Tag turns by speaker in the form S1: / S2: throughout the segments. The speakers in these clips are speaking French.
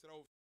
S1: mostrar o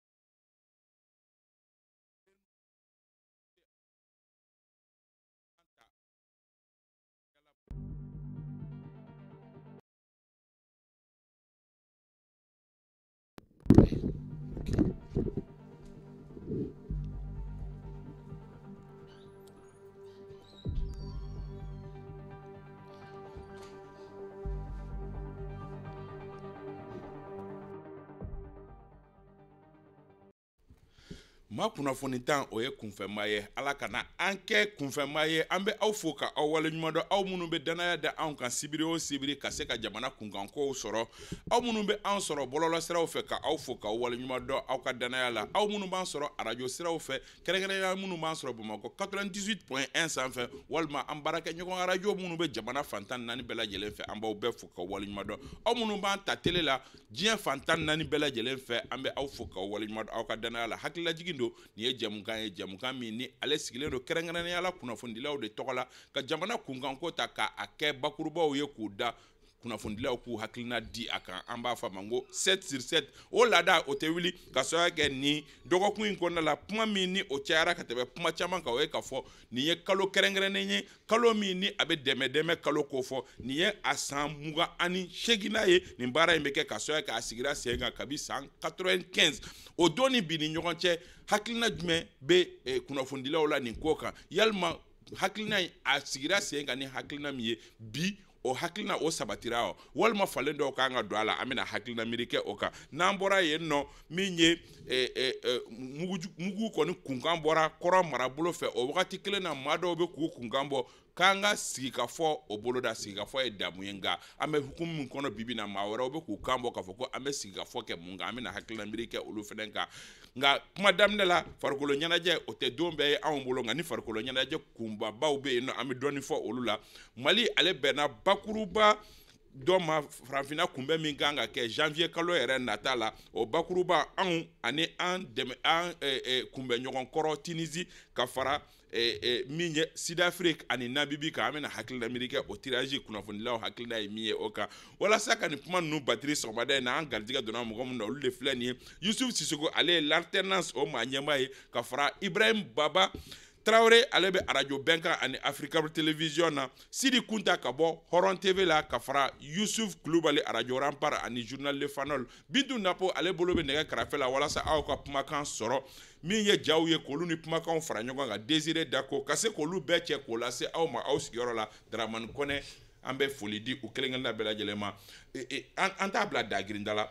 S1: ma kunnafoni tan o ye kunfɛma ye. Ala kana an kɛ kunfɛma ye. An bɛ aw fo ka aw waleɲuman dɔn. Aw minnu bɛ danaya da anw kan sibiri o sibiri ka se ka jamana kunkankow sɔrɔ. Aw minnu bɛ an sɔrɔ bɔlɔlɔsiraw fɛ ka aw fo k'aw waleɲuman dɔn aw ka danaya la. Aw minnu b'an sɔrɔ arajo siraw fɛ. Kɛrɛnkɛrɛnnenya minnu b'an sɔrɔ bamakɔ 98.1 sanfɛ walima an baarakɛɲɔgɔn arajo minnu bɛ jamana fantan naani bɛɛ lajɛlen fɛ. An b'aw bɛɛ fo k'aw waleɲuman dɔn. Aw minnu b'an ta tele la diɲɛ fantan naani bɛɛ lajɛlen fɛ. An bɛ aw fo k'aw waleɲuman dɔn. Aw ka danaya la. Hakililajigin don nin ye jɛmukan ye jɛmukan min ni ale sigilen don kɛrɛnkɛrɛnnenya la kunnafonidilaw de tɔgɔ la. Ka jamana kunkanko ta k'a kɛ bakurubaw ye k'u da kunnafonidilaw k'u hakilina di a kan an b'a fɔ a ma ko 7 sur 7 o laada o tɛ wuli ka sababuya kɛ nin dɔgɔkun in kɔnɔna la kuma min ni o cayara ka tɛmɛ kuma caman kan o ye k'a fɔ nin ye kalo kɛrɛnkɛrɛnnen ye kalo min ni a bɛ dɛmɛ dɛmɛ kalo ko fɔ nin ye a san mugan ani seeginna ye nin baara in bɛ kɛ ka sababuya kɛ a sigira sen kan kabi san 95 o don ni bi ni ɲɔgɔn cɛ hakilina jumɛn bɛ kunnafonidilaw la nin ko kan yalima hakilina in a sigira sen kan ni hakilina min ye bi o hakilina o sabatira o walima falen dɔw kan ka don a la an bɛna hakilina miiri kɛ o kan. N'an bɔra yen nɔ min ye mugu kɔni kunkan bɔra kɔrɔ marabolo fɛ o wagati kelen na maa dɔw bɛ k'u kunkan bɔ k'an ka sigikafɔ o boloda sigikafɔ ye damu ye nka an bɛ hukumu min kɔnɔ bibi na maa wɛrɛw bɛ k'u kan bɔ k'a fɔ ko an bɛ sigikafɔ kɛ mun kan an bɛna hakilina miiri kɛ olu fɛnɛ kan. Nka kuma daminɛ la farikolo ɲɛnajɛ o tɛ don bɛɛ ye anw bolo nka ni farikolo ɲɛnajɛ kunbabaw bɛ yen nɔ an bɛ dɔɔnin fɔ olu la. Mali ale bɛnna bakuruba dɔ ma farafinna kunbɛn min kan ka kɛ janvier kalo yɛrɛ nata la. O bakuruba anw ani an dɛmɛ an kunbɛn ɲɔgɔn kɔrɔ tinizi ka fara min ye sidafiriki ani nabibi kan an bɛna hakilina kɛ o tirazi kunnafonilaw hakilina ye min ye o kan walasa ka nin kuma ninnu batiri sɔgɔmada in na an garijɛgɛ donna mɔgɔ min na olu de filɛ nin ye yusuf sisoko ale ye l'alternance o maa ye ka fara ibrahim baba tarawele ale bɛ arajo bɛnkan ani afirika television na. Sidi kunta ka bɔ hɔrɔn tv la ka fara yusuf kulubali arajo ranpar ani journal le fanol. Bintu napo ale bolo bɛ nɛgɛ kɛrɛfɛ la walasa aw ka kumakan sɔrɔ min ye jaw ye k'olu ni kumakanw fara ɲɔgɔn kan desire dako. Ka se k'olu bɛɛ cɛ k'o lase aw ma aw sigiyɔrɔ la. Daramani kɔnɛ an bɛ foli di u kelen kelenna bɛɛ lajɛlen ma. An t'a bila dagirinda la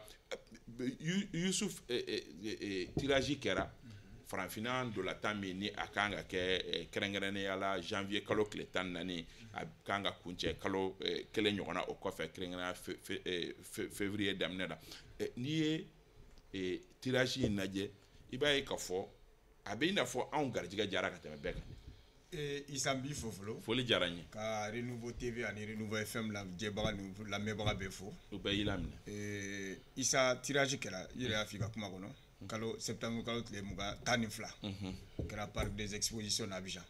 S1: yusuf tirazi kɛra farafinna ndolantan min ni a kan ka kɛ kɛrɛnkɛrɛnnenya la janvier kalo tile tan ni naani a kan ka kuncɛ kalo kelen ɲɔgɔnna o kɔfɛ kɛrɛnkɛrɛnnenya février daminɛ la. N'i ye tirage in lajɛ i b'a ye k'a fɔ a bɛ i n'a fɔ anw garijɛgɛ jara ka tɛmɛ bɛɛ kan.
S2: isa n b'i fo fɔlɔ.
S1: Foli diyara n ye.
S2: Ka renouveau tv ani renouveau fm lajɛbaga ni lamɛnbaga bɛɛ fo.
S1: U bɛɛ y'i laminɛ.
S2: Isa tirage kɛra i yɛrɛ y'a f'i ka kuma kɔnɔ kalo septembre kalo tile muga tan ni fila kɛra parc des expositions na abidjan.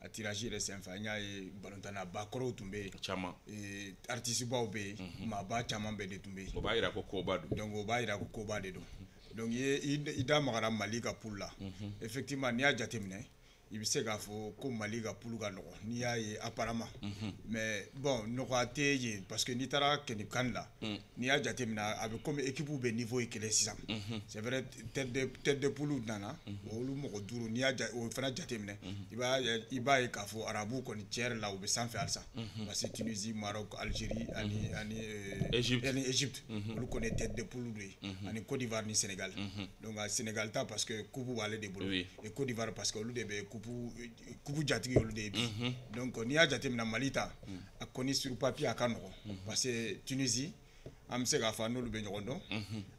S2: A tirage yɛrɛ senfɛ an y'a ye balontana ba kɔrɔw tun bɛ yen artiste baw bɛ yen maaba caman bɛɛ de tun bɛ yen
S1: o b'a yira ko koba don
S2: donc o b'a yira ko koba de don donc i da magara mali ka poule la effectivement n'i y'a jateminɛ i bɛ se k'a fɔ ko mali ka poule ka nɔgɔ n'i y'a ye apparemment. Mais bon nɔgɔya tɛ yen parce que n'i taara kɛnɛ kan la n'i y'a jateminɛ a bɛ komi équipe bɛ niveau ye kelen sisan tête de poule nana olu mɔgɔ duuru n'i y'a o fana jateminɛ i b'a i b'a ye k'a fɔ arabu kɔni tiɲɛ yɛrɛ la u bɛ sanfɛ halisa. Parce que tunisie maroc algérie ani ani ani égypte. Olu kɔni tête de ye. Ani d'ivoire ni sénégal. Donc sénégal ta parce que coupe b'ale de bolo d'ivoire parce que olu de bɛ coupe kupu jatigi olu de ye bi. Donc n'i y'a jateminɛ mali ta a kɔni sur papier a ka nɔgɔn parce que tunisie an bɛ se k'a fɔ n'olu bɛ ɲɔgɔn dɔn.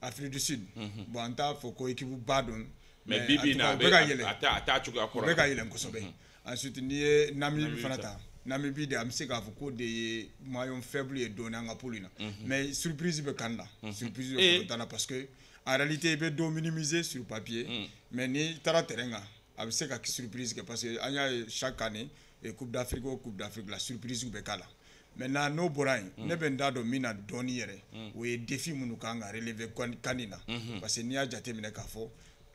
S2: Afrique du sud. Bon an t'a fɔ ko équipe ba don.
S1: Mais bi bi in na a bɛ ka yɛlɛn a t'a cogoya kɔrɔ.
S2: bɛ ka kosɛbɛ. Ensuite n'i ye namibi fana ta. de an bɛ se k'a fɔ ko de ye maillon faible ye dɔɔni an ka poule in na. Mais surprise bɛ kan na. Surprise bɛ kan na parce que en réalité i bɛ dɔ minimiser sur papier. Mais n'i taara terrain kan a bɛ se ka surprise kɛ parce que an y'a ye chaque année coupe d'afrique o coupe d'afrique la surprise bɛ k'a la. Maintenant n'o bɔra yen ne bɛ n da dɔn min na dɔɔni yɛrɛ. O ye défi minnu kan ka relever kan kan in na parce que n'i y'a jateminɛ k'a fɔ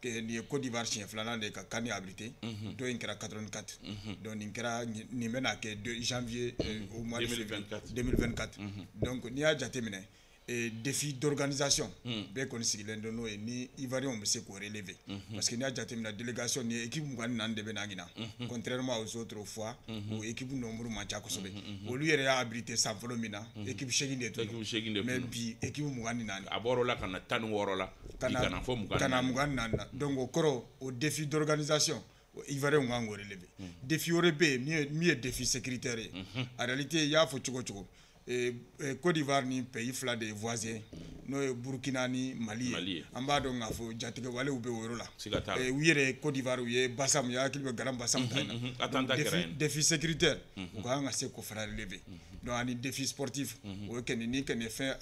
S2: nin ye Côte d'Ivoire siɲɛ filanan de ka kan abrité dɔ in kɛra 84 donc nin kɛra nin bɛna kɛ 2 janvier euh, au mois de février
S1: 2024.
S2: 2024 donc n'i y'a jateminɛ eh, défi d'organisation. Bɛɛ kɔni sigilen don n'o ye ni ivoirien bɛ se k'o relever parce que n'i y'a jateminɛ délégation ni équipe mugan ni naani de bɛ na ɲina contrairement aux autres fois o équipe nombre man ca kosɛbɛ olu yɛrɛ y'a abrité san fɔlɔ min na équipe seegin de tun don mais bi équipe mugan ni naani
S1: a bɔr'o la ka na tan ni wɔɔrɔ la
S2: ka
S1: i
S2: na
S1: kana fɔ mugan
S2: ka na
S1: naani.
S2: mugan ni naani na donc o kɔrɔ o défi d'organisation o ivoirien kan k'o relever défi wɛrɛ bɛ yen min ye ye défi sécuritaire. Ye en réalité i y'a fɔ cogo o cogo Côte d'Ivoire ni pays fila de ye voisin n'o ye Burkina ni Mali.
S1: Ye.
S2: an b'a dɔn k'a fɔ jatigɛwalew bɛ o yɔrɔ la
S1: Siga t'a la.
S2: U yɛrɛ Côte d'Ivoire u ye Bassam u hakili bɛ Garan Bassam ta in na
S1: mhm, kɛra
S2: défi- défi sécuritaire. U ka kan ka se k'o fana relever donc ani défi sportif o ye kɛni ni fɛn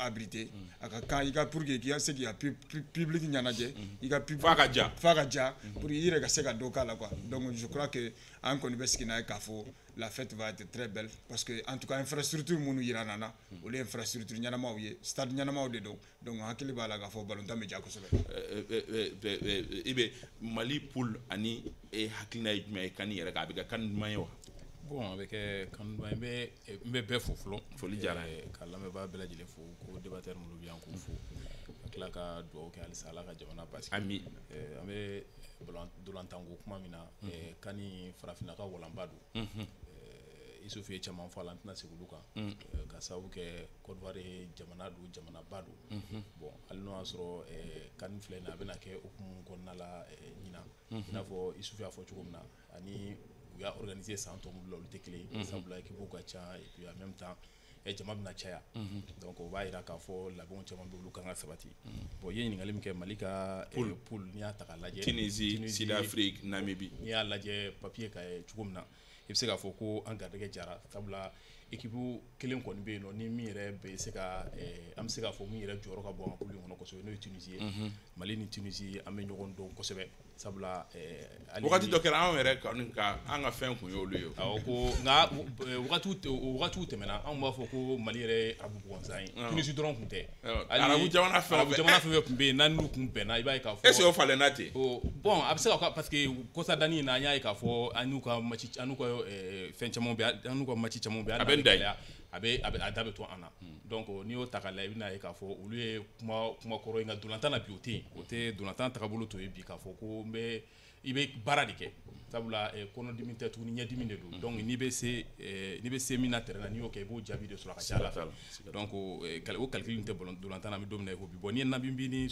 S2: a ka kan i ka pour que k'i ka se k'i ka pu- pu- public ɲɛnajɛ i ka public
S1: F'a ka ja.
S2: f'a ka ja pour que i yɛrɛ ka se ka dɔ k'a la quoi. Donc je crois que an kɔni bɛ sigi n'a ye k'a fɔ la fête va être très belle parce que en tout cas infrastructure minnu yira na na olu ye infrastructure ɲɛnamaw ye stade ɲɛnamaw de don. Donc an hakili b'a la k'a fɔ balontan bɛ ja kosɛbɛ.
S1: Ɛ, ɛ, ɛ, i bɛ mali pool ani e hakilina ye jumɛn ye yɛrɛ kan? A bɛ kɛ kan ɲuman ye wa?
S3: Bon a bɛ kɛ kanuba n bɛ n bɛ bɛɛ fo fɔlɔ.
S1: Foli diyara n ye.
S3: Ka lamɛnbaa bɛɛ lajɛlen fo ko débatteur minnu bɛ yan k'u fo. Ka tila ka dugawu kɛ halisa ala ka jamana basigi.
S1: Ami.
S3: An bɛ dolantanko kuma min na eh, kani farafinna ka walanba don Eh, isufu ye caman fɔ a la n tɛna segin olu kan. Eh, ka sababu kɛ d'Ivoire ye jamana don jamanaba don. Bon hali n'o y'a sɔrɔ kani filɛ na a bɛna kɛ okumu kɔnɔna la ɲina i n'a fɔ isufu y'a fɔ cogo min na ani u y'a organise san tɔ minnu la olu tɛ kelen sabula équipe ka ca et puis en même temps eh, jama bɛna caya donc o b'a yira k'a fɔ labɛnw caman bɛ olu kan ka sabati. Bon i ye ɲininkali min kɛ mali ka eh, pool n'i y'a ta k'a lajɛ
S1: tunisie. Namibie.
S3: N'i y'a lajɛ papiye ka ye cogo min na i bɛ se k'a fɔ ko an garijɛgɛ jara. Sabula ekipu kelen kɔni bɛ yen nɔ ni min yɛrɛ bɛ se ka eh, an bɛ se k'a fɔ min yɛrɛ jɔyɔrɔ ka bɔ an ka kulu in kɔnɔ kosɛbɛ n'o ye tunisi ye mali ni tunisi an bɛ ɲɔgɔn dɔn kosɛbɛ sabula eh, hali
S1: wagati
S3: ni-
S1: dɔ kɛra anw yɛrɛ kɔni ka an ka fɛn kun ye olu ye
S3: awɔ ko nka eh, wagatiw tɛ- o wagatiw tɛmɛna anw b'a fɔ ko mali yɛrɛ ye arabu bɔgɔnsan ye.
S1: Awɔ.
S3: tunisi dɔrɔn tun tɛ.
S1: Awɔ,
S3: Hali-
S1: arabu jamana fɛn o
S3: arabu
S1: fɛn-
S3: jamana fɛn o fɛn tun bɛ yen n'an n'u kun bɛnna i b'a ye k'a fɔ
S1: est ce que o falenna ten?
S3: O bɔn a bɛ se ka kɛ parce que kosa danni in na an y'a ye k'a fɔ an n'u ka match an n'u ka eh, fɛn camanw bɛ an n'u ka match camanw bɛ
S1: A bɛ n da yen.
S3: A bɛ a bɛ a da bɛ to an na. Donc n'i y'o ta k'a lajɛ i bɛna ye k'a fɔ olu ye kuma kuma kɔrɔ ye nka dolantan na bi o tɛ yen. O tɛ dolantan tagabolo to ye bi k'a fɔ ko n bɛ i bɛ baara de kɛ. Sabula eh, kɔnɔdimi tɛ ɲɛdimi de don. Donc n'i bɛ se eh, n'i bɛ se min na terrain na n'i y'o kɛ i b'o jaabi de sɔrɔ a ka ca ala fɛ. Donc o cal- o calcul tɛ dolantan na an bɛ don min na i ko bi. Bon n'i ye nabinbi ni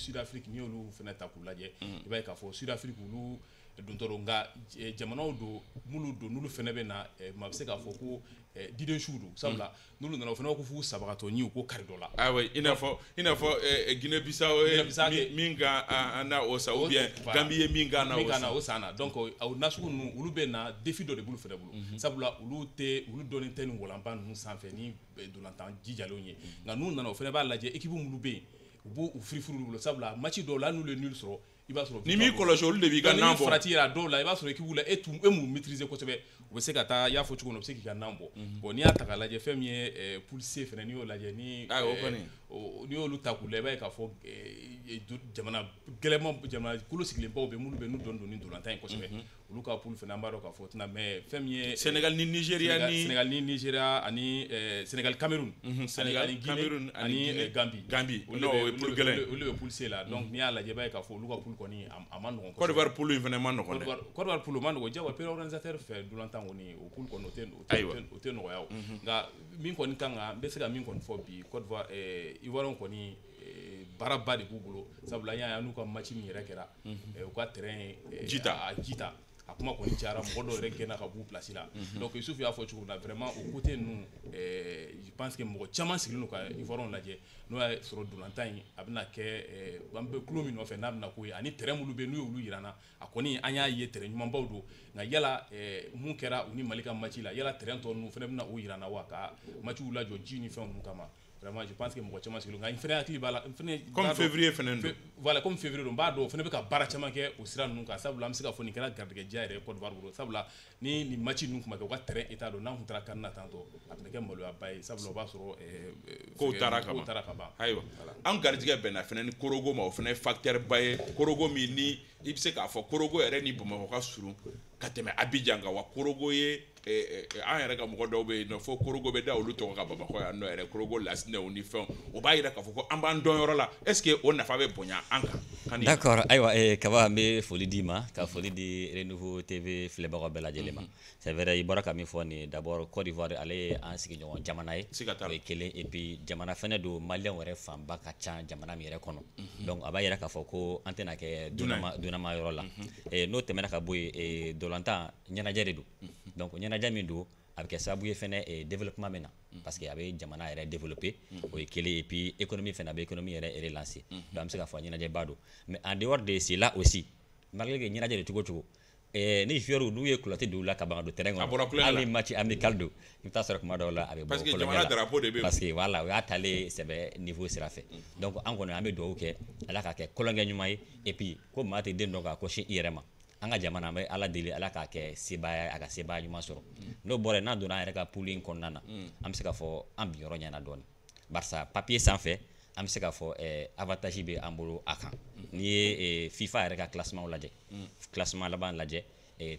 S3: y'olu fɛnɛ ta k'u lajɛ i b'a ye k'a fɔ sud afrique olu dontɔ don nka eh, jamanaw don minnu don n'olu fana bɛ na eh, maa bɛ se k'a fɔ ko eh, didensiw don. Sabula n'olu nana o fana ko f'u sabagatɔ ɲi u ko kari dɔ la.
S1: Ayiwa i n'a fɔ i n'a fɔ guinée bissau ye min- ka an na o san ou bien ye min ka na
S3: min
S1: o
S3: ka na o san na. Donc o nasugu ninnu olu bɛ na défi dɔ de b'olu fana bolo. Sabula olu tɛ olu dɔnnen tɛ nin walanba ninnu sanfɛ ni dolantan jijalenw ye. Nka n'u nana o fana b'a lajɛ ekipu minnu bɛ yen u b'u firifiri olu bolo. Sabula match dɔw la n'olu ye nul sɔrɔ i b'a sɔrɔ
S1: ni m'i kɔlɔsi olu de b'i ka
S3: Donc, ni
S1: nan
S3: min
S1: bɔ
S3: farati yɛrɛ a dɔw la i b'a sɔrɔ ekipu la e tun e m'u maîtriser kosɛbɛ u bɛ se ka taa i y'a fɔ cogo min na u bɛ se k'i ka nan bɔ bon n'i y'a ta k'a lajɛ fɛn min ye eh, poule C fɛnɛ n'i y'o lajɛ ni
S1: Ah, o
S3: eh,
S1: kɔni.
S3: N'i y'olu ta k'u lajɛ i b'a ye k'a fɔ eh, du- jamana gɛlɛman jamana kolo sigilenbaw bɛ minnu bɛ n'u dɔn don ni dolantan ye kosɛbɛ. Olu ka pulu fana an b'a dɔn k'a fɔ tɛna mais fɛn min ye
S1: sénégal ni nigeria
S3: Sénégal-
S1: ni
S3: Sénégal ni Nigeria ani eh, Sénégal Cameroun.
S1: Sénégal,
S3: Guinée
S1: Cameroun ani
S3: eh, Gambie.
S1: Gambie. Non, o ye gɛlɛn.
S3: olu bɛ pulu C la. Donc n'i y'a lajɛ i b'a ye k'a fɔ olu ka pulu kɔni a a ma nɔgɔn
S1: côte
S3: kosɛbɛ.
S1: d'ivoire poule in fana ma nɔgɔn
S3: Côte
S1: dɛ
S3: Côte d'Ivoire poule o ma nɔgɔn. Diyagoya pays organisateur fɛ dolantan kɔni o pulu kɔni tɛ o tɛ nɔgɔya o. Nka min kɔni kan ka n bɛ se ka min kɔni fɔ bi Côte d'Ivoire Ivoirien kɔni ɛɛ baaraba de b'u bolo. Sabula an y'a n'u ka match min yɛrɛ kɛra u ka terrain
S1: Jita.
S3: a a jita. A kuma kɔni cayara mɔgɔ dɔw yɛrɛ gɛnna ka b'u place la. Donc Yusufu y'a fɔ cogo min na vraiment o côté ninnu ɛɛ je pense que mɔgɔ caman sigilen don ka Ivoirien lajɛ. N'o y'a sɔrɔ dolantan in a bɛna kɛ ɛɛ an bɛ kulo min nɔfɛ n'a bɛna k'o ye ani terrain minnu bɛ yen n'u y'olu yira an na a kɔni an y'a ye terrain ɲumanbaw don. Nka yala ɛɛ mun kɛra u ni Mali ka match la yala terrain tɔ ninnu fɛnɛ bɛna o yira an na wa ka matchw lajɔ ji ni fɛn ninnu kama vraiment je pense que mɔgɔ caman sigilen nka n fɛnɛ hakili b'a la n fɛnɛ
S1: Comme février fɛnɛ don.
S3: Voilà comme février don n b'a dɔn o fɛnɛ bɛ ka baara caman kɛ o sira ninnu kan sabula an bɛ se ka fɔ nin kɛra garijɛgɛja yɛrɛ Côte d'Ivoire bolo sabula ni nin match ninnu kun ma kɛ u ka terrain état dɔn n'an kun taara kan na tantɔ a tun bɛ kɛ maloyaba ye sabula o b'a sɔrɔ
S1: kow taara ka
S3: kow
S1: ban
S3: taara ka ban
S1: ayiwa an garijɛgɛ bɛnna fɛnɛ ni korogo ma o fɛnɛ ye facteur ba ye korogo min ni i bɛ se k'a fɔ korogo yɛrɛ ni bamakɔ ka surun ka tɛmɛ abijan kan wa. Korogo ye eh, eh, an yɛrɛ ka mɔgɔ dɔw bɛ yen nɔ fo korogo bɛ da olu tɔgɔ ka bamakɔ yan nɔ yɛrɛ. Korogo lasinɛw ni fɛnw. O b'a yira k'a fɔ ko an b'an dɔn yɔrɔ la. Est ce que o nafa bɛ bonya an kan?
S4: D'accord. Ayiwa eh, kaba n bɛ foli d'i ma. Ka foli di renouveau tv filɛbagaw bɛɛ lajɛlen ma. C'est vrai i bɔra ka min fɔ nin ye. D'abord côte d'ivoire ale ye an sigiɲɔgɔn jamana ye.
S1: Siga t'a
S4: o ye kelen. Et puis jamana fɛnɛ don maliyɛnw yɛrɛ fanba ka ca jamana min yɛrɛ kɔnɔ. Donc a b'a yira k'a fɔ ko an tɛna kɛ dunama dunama yɔrɔ la. Eh, n'o tɛmɛna ka bɔ yen eh, dolantan ɲɛnajɛ de don. Donc ɲɛnajɛ min don a bɛ kɛ sababu ye fɛnɛ eh, développement bɛ na. Parce que a bɛ jamana yɛrɛ développer. O ye kelen et puis économie fɛnɛ a bɛ économie yɛrɛ relancer donc an bɛ se k'a fɔ ɲɛnajɛba don. Mais en dehors de cela aussi malgré que ɲɛnajɛ don cogo o cogo ni joueur n'u ye kulɔti don u la ka ban don terrain kɔnɔ hali match amical don i bɛ taa sɔrɔ kuma dɔw la a bɛ bɔ
S1: Parce que jamana drapeau de bɛ
S4: parce que voilà o y'a talen sɛbɛ niveau sira fɛ donc an kɔni an bɛ dugawu kɛ ala k'a kɛ kolonkɛ ɲuman ye et puis ko maa tɛ den dɔn k'a kɔsi i yɛrɛ ma an ka jamana an bɛ ala deli ala k'a kɛ sebaaya a ka sebaaya ɲuman sɔrɔ n'o bɔra n'an donna an yɛrɛ ka pool in kɔnɔna na an bɛ se k'a fɔ an bi yɔrɔ ɲɛna dɔɔni barisa papier sanfɛ an bɛ se k'a fɔ avantage bɛ an bolo a kan. N'i ye fifa yɛrɛ ka classement lajɛ classement laban lajɛ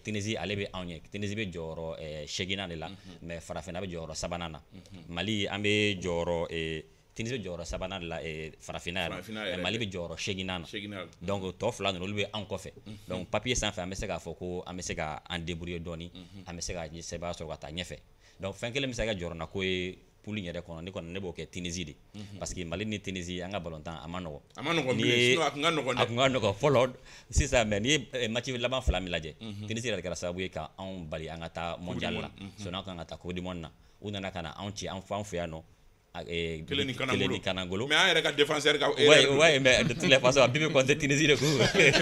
S4: Tunisie ale bɛ anw ye Tunisie bɛ jɔyɔrɔ seginnan de la mais farafinna bɛ jɔyɔrɔ sabanan na. Mali an bɛ jɔyɔrɔ bɛ jɔyɔrɔ sabanan la farafinna yɛrɛ. Mali bɛ jɔyɔrɔ seginnan na. Donc tɔ fila ninnu olu bɛ anw kɔfɛ. Donc papier sanfɛ an bɛ se k'a fɔ ko an bɛ se ka an débrouiller dɔɔni. An bɛ se ka sɛbɛn sɔrɔ ka taa ɲɛfɛ. Donc fɛn kelen bɛ se ka jɔyɔrɔna ko ye poule yɛrɛ kɔnɔ ne kɔni ne b'o kɛ Tunisie de parce que Mali ni Tunisie an ka balontan a ma nɔgɔ
S1: a ma nɔgɔ
S4: N'i
S1: bilen sinon a kun ka nɔgɔn
S4: a
S1: dɛ
S4: kun ka nɔgɔ fɔlɔ sisan mais n'i ye eh, match laban fila min lajɛ Tunisie yɛrɛ kɛra sababu ye ka anw bali an ka taa mondial la. Sinon an kan ka taa coupe du monde na. U nana ka na anw ci an fɛ yan nɔ a- eh,
S1: kelen ni kanangolo. Mais an yɛrɛ ka défenseur ka
S4: Ouais,
S1: don.
S4: ouais, mais de toutes les façons, compter Tunisie de kun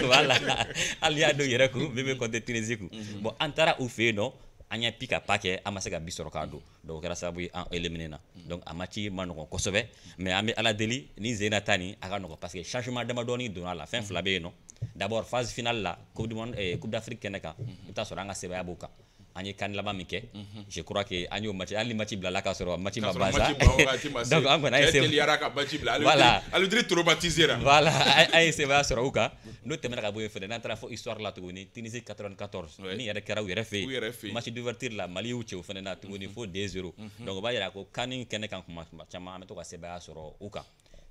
S4: voilà. Hali y'a dɔn yɛrɛ kun, compter Tunisie kun. Bon, an taara u fɛ yen nɔ, an ye pi ka pa kɛ, an ma se ka bi sɔrɔ k'a don. Donc o kɛra sababu ye an éliminer na. Donc a match ma nɔgɔn kosɛbɛ, mais an bɛ Ala deli ni Zena ta nin a ka parce que changement damadɔni donna a la, fɛn fila bɛ yen nɔ. D'abord phase finale la, Coupe du monde, eh, Coupe d'Afrique kɛnɛ kan, i bɛ taa sɔrɔ an ka kan. An ye kani laban min kɛ, je crois que an y'o match, hali match bilala k'a sɔrɔ match ma ban sa. Donc an kɔni an ye sɛbɛn-
S1: ka match bila
S4: Voilà.
S1: Aludiri traumatisé ra
S4: voilà. An ye sɛbɛya sɔrɔ u kan n'o tɛmɛna ka bɔ yen fɛnɛ n'an taara fɔ histoire la tuguni Tunisie 94 ni yɛrɛ kɛra u yɛrɛ fɛ
S1: yen.
S4: match d'ouverture la Mali y'u cɛ o fɛnɛ na tuguni fo 2-0 donc o b'a yira ko kani kɛnɛ kan kuma caman an bɛ to ka sɛbɛya sɔrɔ u kan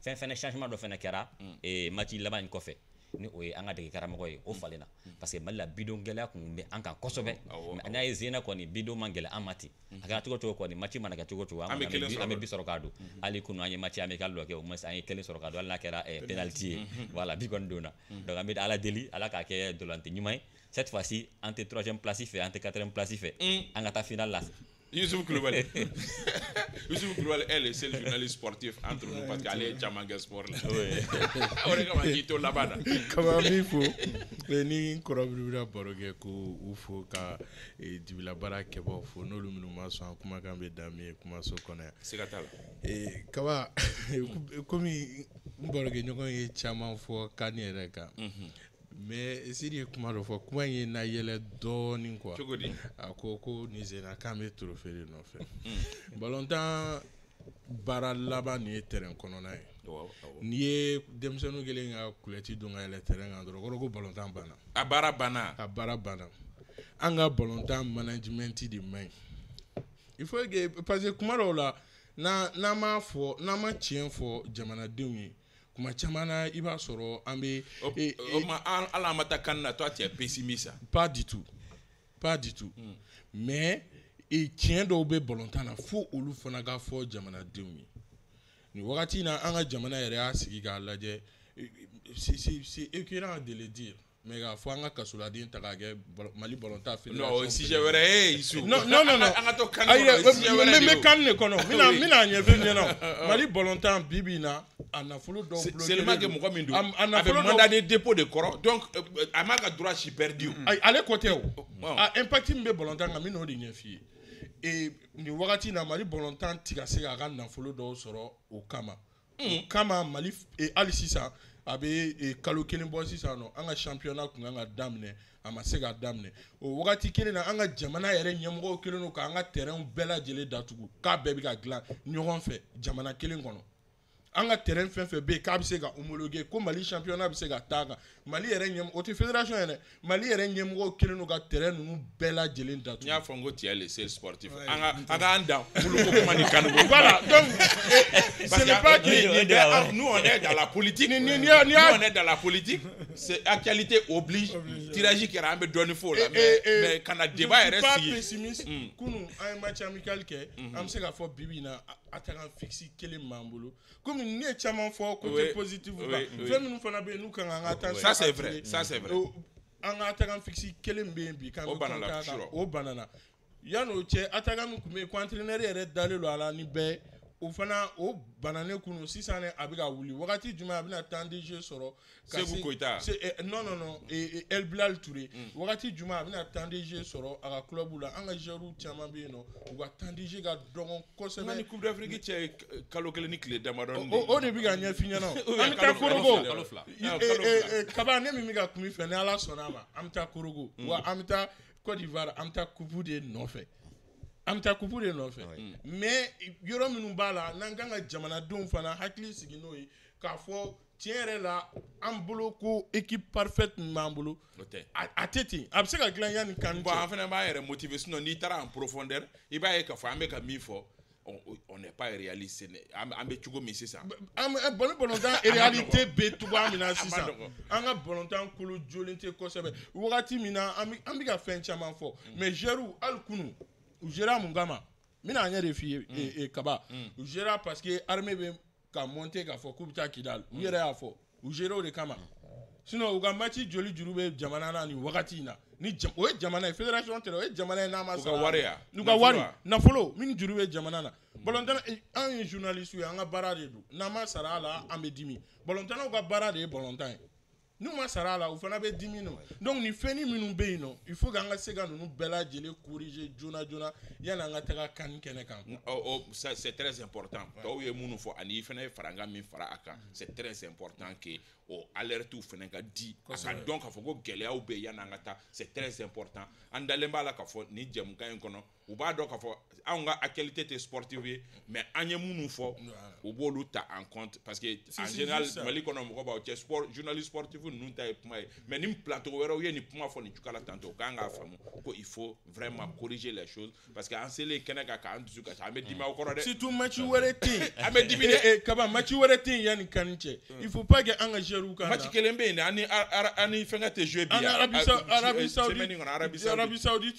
S4: fɛn fɛnɛ changement dɔ fɛnɛ kɛra match laban in kɔfɛ ni o ye an ka dege karamɔgɔ ye o falenna. Parce que Mali la bidon gɛlɛya kun bɛ an kan kosɛbɛ. Mais n'a ye Zena kɔni bidon man gɛlɛ an ma ten. A kɛra cogo o cogo kɔni match mana kɛ cogo o cogo
S1: An bɛ
S4: bi-
S1: sɔrɔ
S4: an
S1: ka
S4: bɛ k'a don. Hali kunu an ye match amical dɔ kɛ au moins an ye kelen sɔrɔ k'a don. Hali n'a kɛra eh, penalty. ye. Voilà bi kɔni donna. Donc an bɛ ala deli ala k'a kɛ dolanti ɲuman ye. Cette fois ci an tɛ troisième place fɛ an tɛ quatrième place fɛ. An ka taa final la
S1: Youssouf Koulibaly Youssouf Koulibaly est le seul journaliste sportif entre nous parce caman kɛ sport la o de kama k'i to laban na
S5: kaba min fo eh, ni kɔrɔbiri bɛna baro kɛ ko u fo ka eh, dibila baara kɛbaaw fo n'olu minnu ma sɔn a kumakan bɛ da min ye kumaso kɔnɔ yan
S1: siga t'a la
S5: Eh, kaba komi n barokɛɲɔgɔn ye caman fɔ kani yɛrɛ kan mais sidi ye kuma dɔ fɔ kuma in ye na yɛlɛ dɔɔnin quoi.
S1: Cogo di
S5: a ko ko nin zena k'an bɛ trophée de nɔfɛ balontan baara laban nin ye terrain kɔnɔna ye n'i ye denmisɛnninw kelen ka kulɛti don ka yɛlɛ terrain kan dɔrɔn ko balontan banna
S1: a baara banna
S5: a baara banna an ka balontan management de man ɲi que parce que kuma dɔw la n'a n'an m'a fɔ n'an ma tiɲɛ fɔ jamanadenw ye kuma caman na i b'a sɔrɔ an bɛ
S1: o
S5: eh,
S1: o ma hali an ma taa kan na toi tu es pessimiste.
S5: Pas du tout. Pas du tout. Mais e tiɲɛ dɔw bɛ balontan na fo olu fana ka fɔ jamanadenw ye. Nin wagati in na an ka jamana yɛrɛ y'a sigi k'a lajɛ. C'est c'est c'est écœurant de le dire? Mais k'a fɔ an ka kasoladen ta k'a kɛ mali balontan
S1: non o ye sujet wɛrɛ ye
S5: non non non
S1: an ka to kan
S5: ayi
S1: kɔnɔ o sujet
S5: n bɛ
S1: de o.
S5: kan de kɔnɔ n bɛna
S1: Oui.
S5: n bɛna ɲɛfɔ ɲɛna mali balontan bi bi in na a nafolo dɔw
S1: seulement que
S5: don.
S1: mɔgɔ min don
S5: a
S1: a
S5: a
S1: bɛ mandat de dépôt de kɔrɔ donc euh, a m'a ka droit si perdu. O.
S5: ayi ale tɛ o a impact min bɛ balontan kan n bɛn'o de ɲɛf'i ye e nin wagati na mali bɔlɔntan ti ka se k'a ka nafolo dɔw sɔrɔ o kama o kama mali hali sisan a bɛ e, kalo kelen bɔ sisan nɔ. An ka championnat kun kan ka daminɛ. A ma se k'a daminɛ. O wagati kelen na an ka jamana yɛrɛ ɲɛmɔgɔw kelen don k'an ka terrainw bɛɛ lajɛlen datugu. K'a bɛɛ bɛ ka dilan ɲɔgɔn fɛ jamana kelen kɔnɔ. An ka terrain fɛn fɛn bɛ yen k'a bɛ se ka homologuer. Ko mali championnat bɛ se ka taa a kan. Mali yɛrɛ ɲɛmɔgɔ o tɛ fédération yɛrɛ. Mali yɛrɛ ɲɛmɔgɔw kelen don ka terrain ninnu bɛɛ lajɛlen
S1: n
S5: datugu
S1: y'a fɔ n ko tu es le seul sportif. An ka an k'an dan. Boloko kuma ni kanuko
S5: voilà donc eh, ce n'est pas
S1: que nous on est dans la politique. Nous on est dans la politique. C'est actualité oblige. Tirage la
S5: Eh,
S1: mais na
S5: je
S1: débat
S5: suis
S1: yɛrɛ
S5: pas pessimiste. Kunun an ye match amical bibi na attaquant kelen min b'an bolo komi ne ye caman fɔ
S1: Oui,
S5: côté positif
S1: ça c'est vrai ça c'est vrai.
S5: O- an ka attaquant fixe kelen bɛ yen bi k'an
S1: O
S5: bɛ
S1: banana
S5: kɔn k'a kan
S1: sure.
S5: o banana. Yan'o cɛ attaquant min tun bɛ yen ko entraîneur yɛrɛ dalen don a la ni bɛɛ o fana o bananen kunu. Sisan a bɛ ka wuli. Wagati jumɛn a bɛna temps de jeu sɔrɔ
S1: Koita.
S5: non non non eh, eh, El Bilal Touré. Wagati jumɛn a bɛna temps de jeu sɔrɔ a ka club la? An ka joueurs caman bɛ yen nɔ u ka temps de jeu ka dɔgɔn
S1: nka ni
S5: kosɛbɛ
S1: coupe d'afrique cɛ kalo kelen ni tile damadɔni
S5: o o de bɛ ka ɲɛna an bɛ taa korogo. kaba ne min bɛ ka kun i fɛ ni ala sɔnna ma an bɛ taa korogo. Wa an bɛ taa Côte d'Ivoire an bɛ taa coupe de nɔfɛ an bɛ taa coupe de nɔfɛ mais yɔrɔ minnu b'a la n'an kan ka jamanadenw fana hakili sigi n'o ye k'a fɔ tiɲɛ yɛrɛ la an bolo ko équipe parfaite min b'an bolo a tɛ ten. A bɛ se ka dilan yanni kan
S1: bon an fana b'a yɛrɛ motiver. Sinon n'i taara en profondeur i b'a ye k'a fɔ an bɛ ka min fɔ on on n'est pas réaliste. Ne- an bɛ- an bɛ cogo min sisan.
S5: An bɛ bɔn ni bɔlɔntan réalité bɛ cogoya min na sisan. an ka bɔlɔntan kolo jolen tɛ kosɛbɛ. Wagati min na an bɛ an bɛ ka fɛn caman fɔ. Mais zɛriw hali kunu u zera mun kama n bɛna an de f'i ye eh, eh, kaba. U zera parce que armée bɛ ka monter k'a fɔ k'u bɛ taa kidali u yɛrɛ y'a fɔ u o de kama. Sinon u ka match joli juru bɛ jamana na nin wagati in na. Ni o ye jamana ye fédération tɛ dɛ o ye jamana ye n'a ma
S1: U ka
S5: sara
S1: wari
S5: u ka
S1: Nafolo
S5: wari
S1: wa?
S5: nafolo min juru bɛ jamana na. Balɔntan eh, an ye journaliste ye an ka baara de don n'an ma sara a la an bɛ dimi. Balɔntanaw ka baara de ye balɔntan ye n'u ma sara a la u fana bɛ dimi nɔ donc nin fɛnnin minnu bɛ yen nɔ il faut que an ka se ka ninnu bɛɛ lajɛlen corriger joona joona yanni an ka taga kan kɛnɛ kan
S1: O- o- ça, c'est très important. Tɔw ye minnu fɔ ani i fana ye farankan min fara a kan c'est très important que o alertes fana ka di a ka dɔn k'a fɔ ko gɛlɛyaw bɛ yen yanni an ka taa c'est très important. An dalen b'a la k'a fɔ nin jɛmukan in kɔnɔ u b'a dɔn k'a fɔ anw ka actualité tɛ sportive ye mais an ye minnu fɔ u b'olu ta en compte. Parce que en général mali kɔnɔ mɔgɔ b'aw cɛ sport journaliste sportif ninnu ta ye kuma ye mais ni plateau wɛrɛw ye nin kuma fɔ nin cogoya la tantôt. O kan k'a faamu ko il faut vraiment corriger les choses. Parce que an selen kɛnɛ kan k'an dusu kasi an bɛ dimi aw kɔrɔ dɛ
S5: surtout match wɛrɛ tɛ yen
S1: an bɛ dimi dɛ
S5: kaba match wɛrɛ tɛ yen yanni kan cɛ il faut pas que an ka
S1: match kelen bɛ yen dɛ tɛ jouer bi yan.
S5: arabi arabi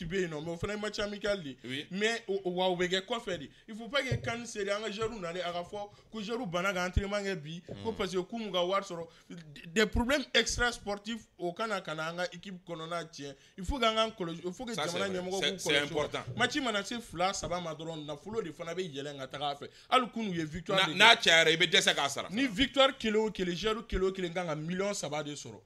S5: bɛ yen nɔ mais o fana ye match amical de
S1: Oui.
S5: ye mais o o- wa o bɛ kɛ kɔfɛ de il faut pas que kan seri an ka joueurs nalen a ka fɔ ko joueurs banna ka entraînement kɛ bi ko parce que k'u m'u ka wari sɔrɔ des problèmes extra sportifs o kana ka na an ka équipe kɔnɔna tiɲɛ il faut que an k'an kɔlɔsi il faut que
S1: Ça, c'est
S5: jamana ɲɛmɔgɔ k'u kɔlɔsi
S1: important.
S5: match mana se fila saba ma dɔrɔn nafolo de fana bɛ yɛlɛn ka taga a fɛ hali kunu u ye victoire
S1: Na-
S5: de kɛ.
S1: n'a cayara i bɛ dɛsɛ k'a sara
S5: ni victoire kelen o kelen zɛri kelen o kelen kan ka miliyɔn saba de sɔrɔ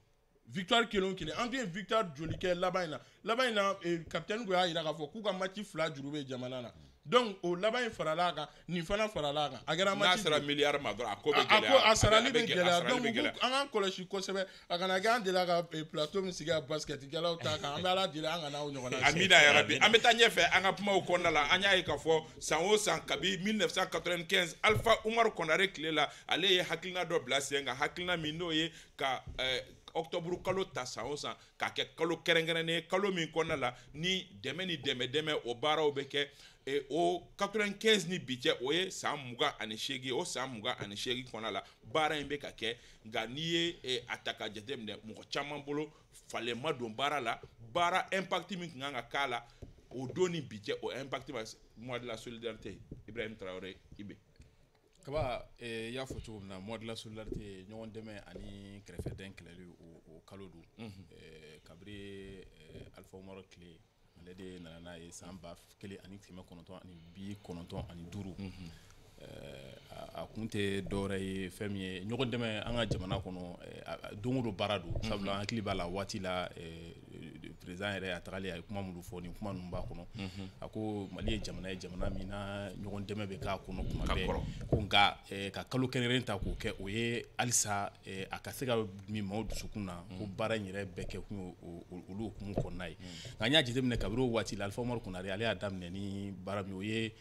S5: victoire kelen o kelen an ye victoire joli kɛ laban in na laban in na eh, capitaine ko y'a jira k'a fɔ k'u ka match fila juru bɛ jamana na donc o laban in farala a kan nin fana farala a kan a kɛra
S1: n'a sera miliyari ma dɔrɔn a ko bɛ
S5: a a
S1: gɛlɛya.
S5: ko a sarali bɛ gɛlɛya. donc
S1: gɛlɛya.
S5: an k'an kɔlɔsi kosɛbɛ. A kana kɛ an delila ka eh, plateau min sigi ka basketikɛlaw ta kan. An bɛ ala deli an kana o ɲɔgɔn na
S1: amina yarabi an bɛ taa ɲɛfɛ an ka kumaw kɔnɔna la. An y'a ye k'a fɔ san o san kabi 1995 alpha umaru kɔnare tile la. Ale ye hakilina dɔ bila sen kan. Hakilina min n'o ye ka eh, octobre kalo ta san o san k'a kɛ kalo kɛrɛnkɛrɛnnen ye kalo min kɔnɔna la. Ni dɛmɛ ni dɛmɛ dɛmɛ o baaraw bɛ kɛ e, o 95 ni bi cɛ o ye san mugan ani seegin o san mugan ani seegin kɔnɔna la baara in bɛ ka kɛ. Nka n'i ye e, a ta ka jateminɛ mɔgɔ caman bolo falen ma don baara la. Baara impact min kun kan ka k'a la o don ni bi cɛ o impact ma mois de la solidarité ibrahim traoré ibe.
S3: Kaba eh, y'a fɔ cogo min na mois de la solidarité ɲɔgɔn dɛmɛ ani kɛrɛfɛdɛn kɛlɛli o, o kalo don. Eh, kabiri eh, alpha umaru tile ale de nana n'a ye san ba kelen ani kɛmɛ kɔnɔntɔn ani bi kɔnɔntɔn ani duuru. A, kun tɛ dɔwɛrɛ ye fɛn min ye ɲɔgɔn dɛmɛ an ka jamana kɔnɔ don o don baara don. Sabula an hakili b'a la waati la président yɛrɛ a tagalen a ye kuma minnu fɔ nin kuma ninnu b'a kɔnɔ. A ko mali ye jamana ye jamana min na ɲɔgɔn dɛmɛ bɛ k'a kɔnɔ kuma bɛɛ. ko nka ka kalo kɛnɛrɛn ta k'o kɛ o ye halisa a ka se ka min maaw dusukun na. Ko baara in yɛrɛ bɛɛ kɛ kun ye olu hukumu kɔnɔna ye. Nka n y'a jateminɛ kabiri o waati la alifa umaru kunare ale y'a daminɛ ni baara min o ye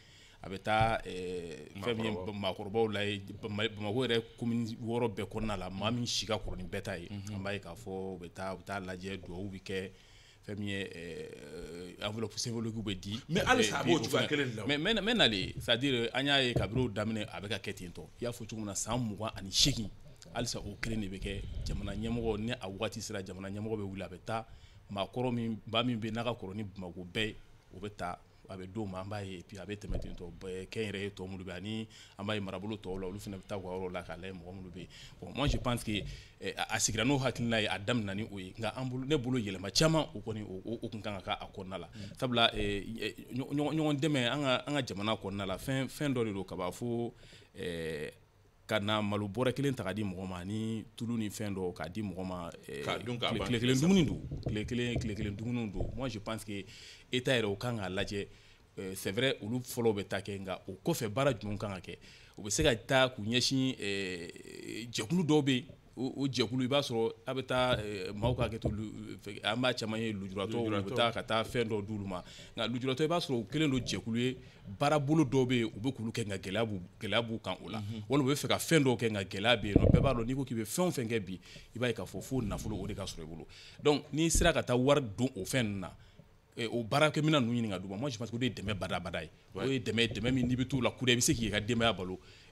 S3: a bɛ taa fɛn min ye
S1: Maakɔrɔbaw.
S3: la ye. Bama- bamako yɛrɛ komini wɔɔrɔ bɛɛ kɔnɔna la maa min si ka kɔrɔ ni bɛɛ ta ye. An b'a ye k'a fɔ u bɛ taa u bɛ taa lajɛ duwawu bɛ kɛ fɛn min ye enveloppe symbolique bɛ di
S1: Mais halisa a b'o cogoya kelen de la
S3: mais n bɛ n bɛ nale c'est à dire an y'a ye kabiri o daminɛ a bɛ ka kɛ ten tɔ i y'a fɔ cogo min na san mugan ani seegin halisa o kelen de bɛ kɛ jamana ɲɛmɔgɔ ni a waati sera jamana ɲɛmɔgɔ bɛ wuli a bɛ taa maakɔrɔ min ba min bɛ n'a ka kɔrɔ ni bamako bɛɛ ye o bɛ taa a bɛ d'o ma an b'a ye puis a bɛ tɛmɛ ten tɔ bɛɛ kɛn yɛrɛ ye tɔ minnu bɛ yen ani an b'a ye marabolo tɔw la olu fana bɛ taa u ka yɔrɔ la k'a lajɛ mɔgɔ minnu bɛ yen bon moi je pense que eh, a a sigira n'o hakilina ye a daminɛ ni o ye nka an bolo ne bolo yɛlɛma caman o kɔni o- o o kun kan ka k'a kɔnɔna la sabula ɲɔ- ɲɔgɔn ɲɔgɔn dɛmɛ an ka an ka jamana kɔnɔna la. Fɛn fɛn dɔ de don kaba fo ka na malo bɔrɛ kelen ta ka di mɔgɔ ma ani tulu ni fɛn dɔ k'a di mɔgɔ ma
S1: K'a dun k'a
S3: tile
S1: ban
S3: tile
S1: tile
S3: kelen dumuni don tile kelen tile kelen dumuni don moi je pense que état yɛrɛ o kan k'a lajɛ c'est vrai olu fɔlɔ bɛ taa kɛ nka o kɔfɛ baara jumɛn kan ka kɛ? U bɛ se ka taa k'u ɲɛsin jɛkulu dɔw bɛ yen. O jɛkulu i b'a sɔrɔ a bɛ taa maaw ka hakɛ to an b'a caman ye lujuratɔw u bɛ taa ka taa fɛn dɔw d'olu ma. Nka lujuratɔ i b'a sɔrɔ u kɛlen don jɛkulu ye. Baara bolo dɔw bɛ yen u bɛ k'olu kɛ nka gɛlɛya b'u gɛlɛya b'u kan o la. Walima u bɛ fɛ ka fɛn dɔw kɛ nka gɛlɛya bɛ yen nɔ. Bɛɛ b'a dɔn n'i ko k'i bɛ fɛn o fɛn kɛ bi i b'a ye k'a fɔ fo nafolo o de ka sɔrɔ i bolo. Donc n'i sera ka taa wari don o fɛn ninnu na o baarakɛminɛn ninnu ɲini ka d'u ma moi je pense que o de ye dɛmɛ badabada ye. O ye dɛmɛ dɛmɛ min n'i bɛ t'o la kuda i bɛ se k'i ka denbaya balo. eh, eh,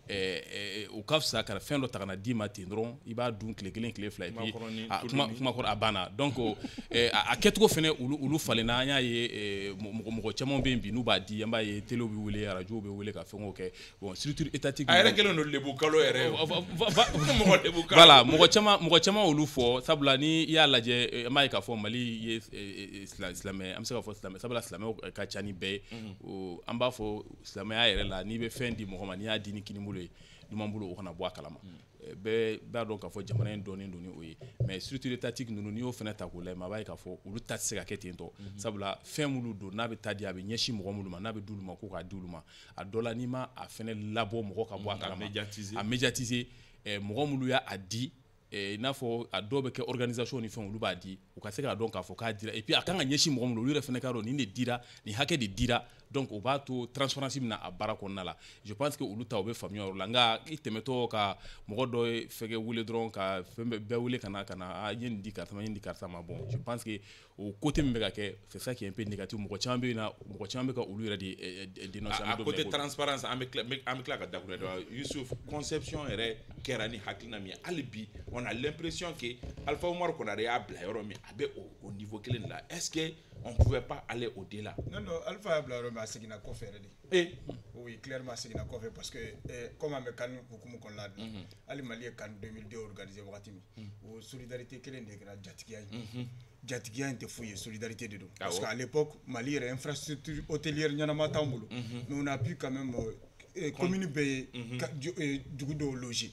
S3: o ka fisa ka fɛn dɔ ta ka na d'i ma ten dɔrɔn i b'a dun tile kelen tile fila
S1: ni
S3: a kuma kɔrɔ banna. Donc o, eh, a kɛcogo fɛnɛ olu falenna. An y'a ye eh, mɔ- mɔgɔ caman bɛ yen bi n'u b'a di. An b'a ye telew bɛ wele arajow bɛ wele ka fɛnw kɛ. Bon structure étatique
S1: a yɛrɛ kɛlen don lebu kalo yɛrɛ mɔgɔ lebu kalo.
S3: voilà mɔgɔ caman mɔgɔ caman olu fɔ. Sabula ni i y'a lajɛ eh, an b'a ye k'a fɔ mali ye eh, eh, sila- silamɛ an bɛ se k'a fɔ silamɛ sabula silamɛw eh, ka ca ni bɛɛ ye. O, an b'a fɔ silamɛya yɛrɛ la n'i bɛ fɛn di mɔgɔ ma n'i y'a di ni kini bolo ye ɲuman bolo o kana bɔ a kalama. Eh, bɛɛ b'a dɔn k'a fɔ jamana in dɔɔnin don ni o ye. Mais structure étatique ninnu n'i y'o fana ta k'o lajɛ a b'a ye k'a fɔ olu ta tɛ se ka kɛ ten tɔ. Sabula fɛn minnu don n'a bɛ taa di a bɛ ɲɛsin mɔgɔ minnu ma n'a bɛ di olu ma ko k'a di olu ma a dɔ la n'i ma a fana labɔ mɔgɔ ka bɔ a
S1: a
S3: kalama a médiatiser. Mɔgɔ minnu y'a di i n'a fɔ a dɔw bɛ kɛ organisation ni fɛn olu b'a di. U ka se k'a dɔn k'a fɔ k'a dira. Et puis a kan ka ɲɛsin mɔgɔ minnu olu yɛrɛ fana k'a dɔn nin de dira nin hakɛ de dira donc o b'a to transparence bɛ na a baara kɔnɔna la je pense que olu ta u bɛ faamuya o yɔrɔ la nka i tɛmɛtɔ ka mɔgɔ dɔ ye fɛnkɛ wele dɔrɔn ka fɛn bɛɛ wele ka na ka na a ye nin di karisa ma ye nin di karisa ma bon je pense que o côté min bɛ ka kɛ c'est ça qui est un peu négatif. Mɔgɔ caman bɛ yen na mɔgɔ caman bɛ ka olu yɛrɛ de eh, eh, dénoncer an
S1: a côté transparence an bɛ tila me- an bɛ tila ka dakuru dɔ yusuf conception yɛrɛ kɛra ni hakilina min ye. Hali bi on a l'impression que alpha umar konare y'a bila yɔrɔ min a bɛ o niveau kelen de la. Que on pouvait pas aller au delà
S2: non non alpha y'a bila yɔrɔ min a seginna kɔfɛ yɛrɛ de.
S1: Et
S2: oui clairement a seginna kɔfɛ parce que eh, comme an bɛ kan hukumu kɔnɔna na hali mali ye kan 2002 organisé wagati min o solidarité kelen de kɛra jatigiya ye jatigiya in tɛ foyi ye solidarité de don. Parce que à l'époque mali yɛrɛ infrastructure hôtelière ɲɛnama t'anw bolo. Mais on a pu quand même euh, eh, commune bɛɛ ye ka- eh, dugu dɔw loger.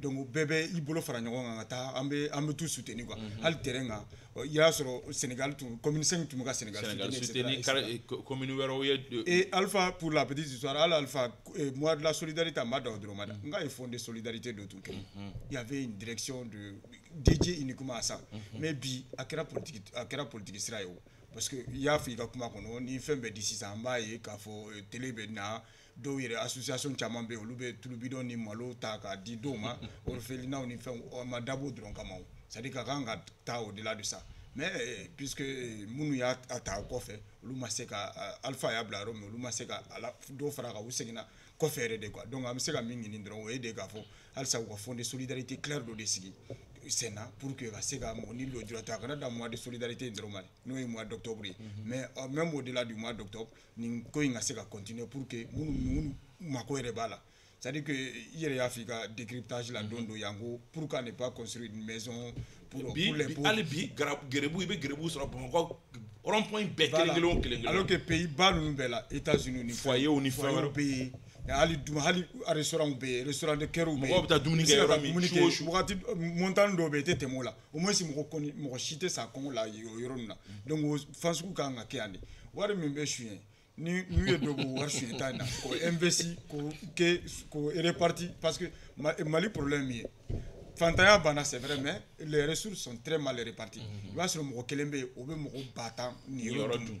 S2: Donc o bɛɛ bɛ i bolo fara ɲɔgɔn kan ka taa an bɛ an bɛ tout soutenir quoi. Hali terrain kan i y'a sɔrɔ sénégal tun commune 5 tun bɛ ka sénégal soutenir,
S1: commune wɛrɛw ye
S2: Et Alpha, pour la petite histoire, Al Alpha, euh, moi de la solidarité à Mada Odromada, on a fondé Solidarité de tout. Il y avait une direction de, dédiée uniquement à ça. Mais bi, à quelle politique, à quelle politique sera yo. Parce que il y a fait comme on ni fait ben d'ici ça, m'a y k'a fɔ euh, télé ben na dɔw yɛrɛ association caman bɛ yen olu bɛ tulubidɔn ni malo ta k'a di dɔw ma. Orphelinat ni fɛnw o ma dabɔ o dɔrɔn kama o. C'est à dire ka kan ka taa au delà de ça. Mais euh, puisque minnu y'a a ta o kɔfɛ olu ma se ka euh, alpha y'a bila yɔrɔ min olu ma se ka a la dɔw fara kan u seginna kɔfɛ yɛrɛ de quoi. Donc an bɛ se ka min ɲini dɔrɔn o ye de k'a fɔ halisa u ka fond de solidarité claire dɔ de sigi sen na pour que ka se ka mɔgɔ ni lujuratɔ a kana dan mois de solidarité in dɔrɔn ma n'o ye mois d'octobre ye mais euh, même au delà du mois d'octobre nin ko in ka se ka continuer pour que minnu minnu mako yɛrɛ b'a la c'est à dire que i yɛrɛ y'a fɔ i ka décryptage la don dɔ yan ko pour qu'on ne pas construire une maison pour, pour les
S1: bi-
S2: pauvres
S1: hali bi gɛrɛbu i bɛ gɛrɛbu sɔrɔ bamakɔ rond point bɛɛ kelen kelen o kelen
S2: alors
S1: kelen
S2: que pays ba ninnu bɛɛ la états unis ni
S1: Foyer ni fɛn
S2: foyer
S1: wɛrɛ.
S2: bɛ yen hali duma hali restaurant bɛ yen restaurant de kɛrw bɛ yen
S1: Mɔgɔw bɛ taa dumuni
S2: I bɛ
S1: kɛ
S2: se ka
S1: yɔrɔ
S2: taa
S1: min,
S2: dumuni
S1: su
S2: kɛ
S1: o su.
S2: wagati montagne dɔw bɛ yen i tɛ tɛmɛ o la au moins mɔgɔ kɔni mɔgɔ si tɛ sa kɔngɔ la yen o yɔrɔ ninnu na donc o fan sugu kan ka kɛ yan de wari min bɛ suɲɛ ni n'u ye dɔ bɔ wari suɲɛ ta in na k'o investi k'o kɛ k'o réparti parce que Ma- mali problème min ye fantanya banna c'est vrai mais les ressources sont très mal réparties. I b'a sɔrɔ mɔgɔ kelen bɛ yen o bɛ mɔgɔ ba tan ni
S1: Yɔrɔ
S2: yɔrɔ
S1: dun.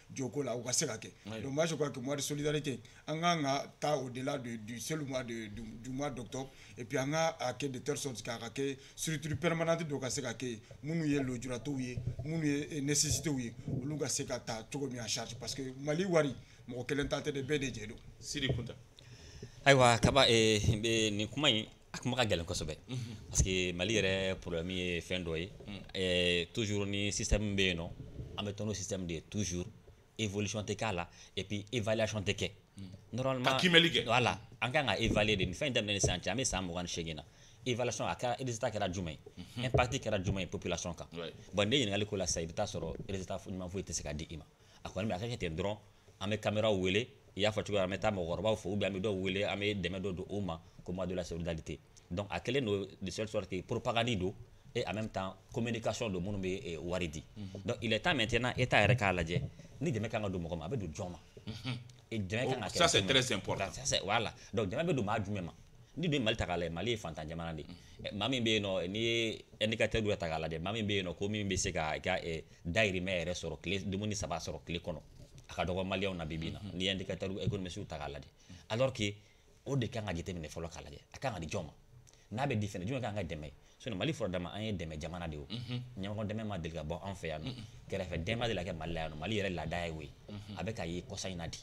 S2: jɔko la u ka se ka kɛ donc moi je crois que mois de solidarité an kan ka taa au delà de du seul mois de du, du mois d'octobre et puis an ka a kɛ de telle sorte k'a ka kɛ structure permanente dɔ ka se ka kɛ yen minnu ye lujuratɔw ye minnu ye eh, nécessité ye olu ka se ka ta cogo min en charge. Parce que mali wari mɔgɔ kelen ta tɛ de bɛɛ de jɛ don
S1: sidi kunta
S4: ayiwa kaba eh, eh, nin kuma in a kuma ka gɛlɛn kosɛbɛ parce que mali yɛrɛ problème ye fɛn dɔ ye eh, toujours ni système bɛ yen nɔ an bɛ to n'o système de ye toujours évolution tɛ k'a la et puis évaluation tɛ kɛ. Normalement
S1: Ka kimɛli kɛ.
S4: voilà an kan ka évaluer de nin fɛn in daminɛ ni sisan cɛ an bɛ san mugan ni seegin na. Évaluation a kɛra résultat kɛra jumɛn ye? Impact kɛra jumɛn ye population kan? Bon ne ɲininkali ko la sisan i bɛ taa sɔrɔ résultat ɲuman foyi tɛ se ka di i ma. A kɔni bɛ a ka kɛ ten dɔrɔn an bɛ caméra wele i y'a fɔ cogo min na an bɛ taa mɔgɔkɔrɔbaw fo ou bien an bɛ dɔw wele an bɛ dɛmɛ dɔ don u ma ko mois de la solidarité. Donc a kɛlen don de sorte sorte que propagande don et en même temps communication don minnu bɛ eh, wari di donc il est temps maintenant état yɛrɛ k'a lajɛ ni dɛmɛ kan ka don mɔgɔ ma a bɛ don jɔn ma? Et dɛmɛ kan ka
S1: ça, c'est très important.
S4: Ça, c'est- voilà. Donc dɛmɛ bɛ don maa jumɛn ma? Ni dun ye mali ta k'a lajɛ mali ye fantan jamana de ye. Maa min bɛ yen nɔ n'i ye indicateur dɔ ta k'a lajɛ maa min bɛ yen nɔ ko min bɛ se ka i ka dayirimɛ yɛrɛ sɔrɔ tile dumuni saba sɔrɔ tile kɔnɔ a ka dɔgɔ maliyɛnw na bi bi in na. N'i ye indicateur économique ta k'a lajɛ. Alors que o de kan ka jateminɛ fɔlɔ k'a lajɛ a kan ka di jɔn ma? N'a bɛ di fɛnɛ jumɛn kan ka dɛmɛ sinon mali fɔra dama an ye dɛmɛ jamana de ye o. Ɲɛmɔgɔ dɛmɛ ma deli ka bɔ an fɛ yan nɔ. Kɛrɛfɛ dɛn ma deli ka kɛ mali la yan nɔ. Mali yɛrɛ laada ye o ye. A bɛ ka ye kɔsa in na di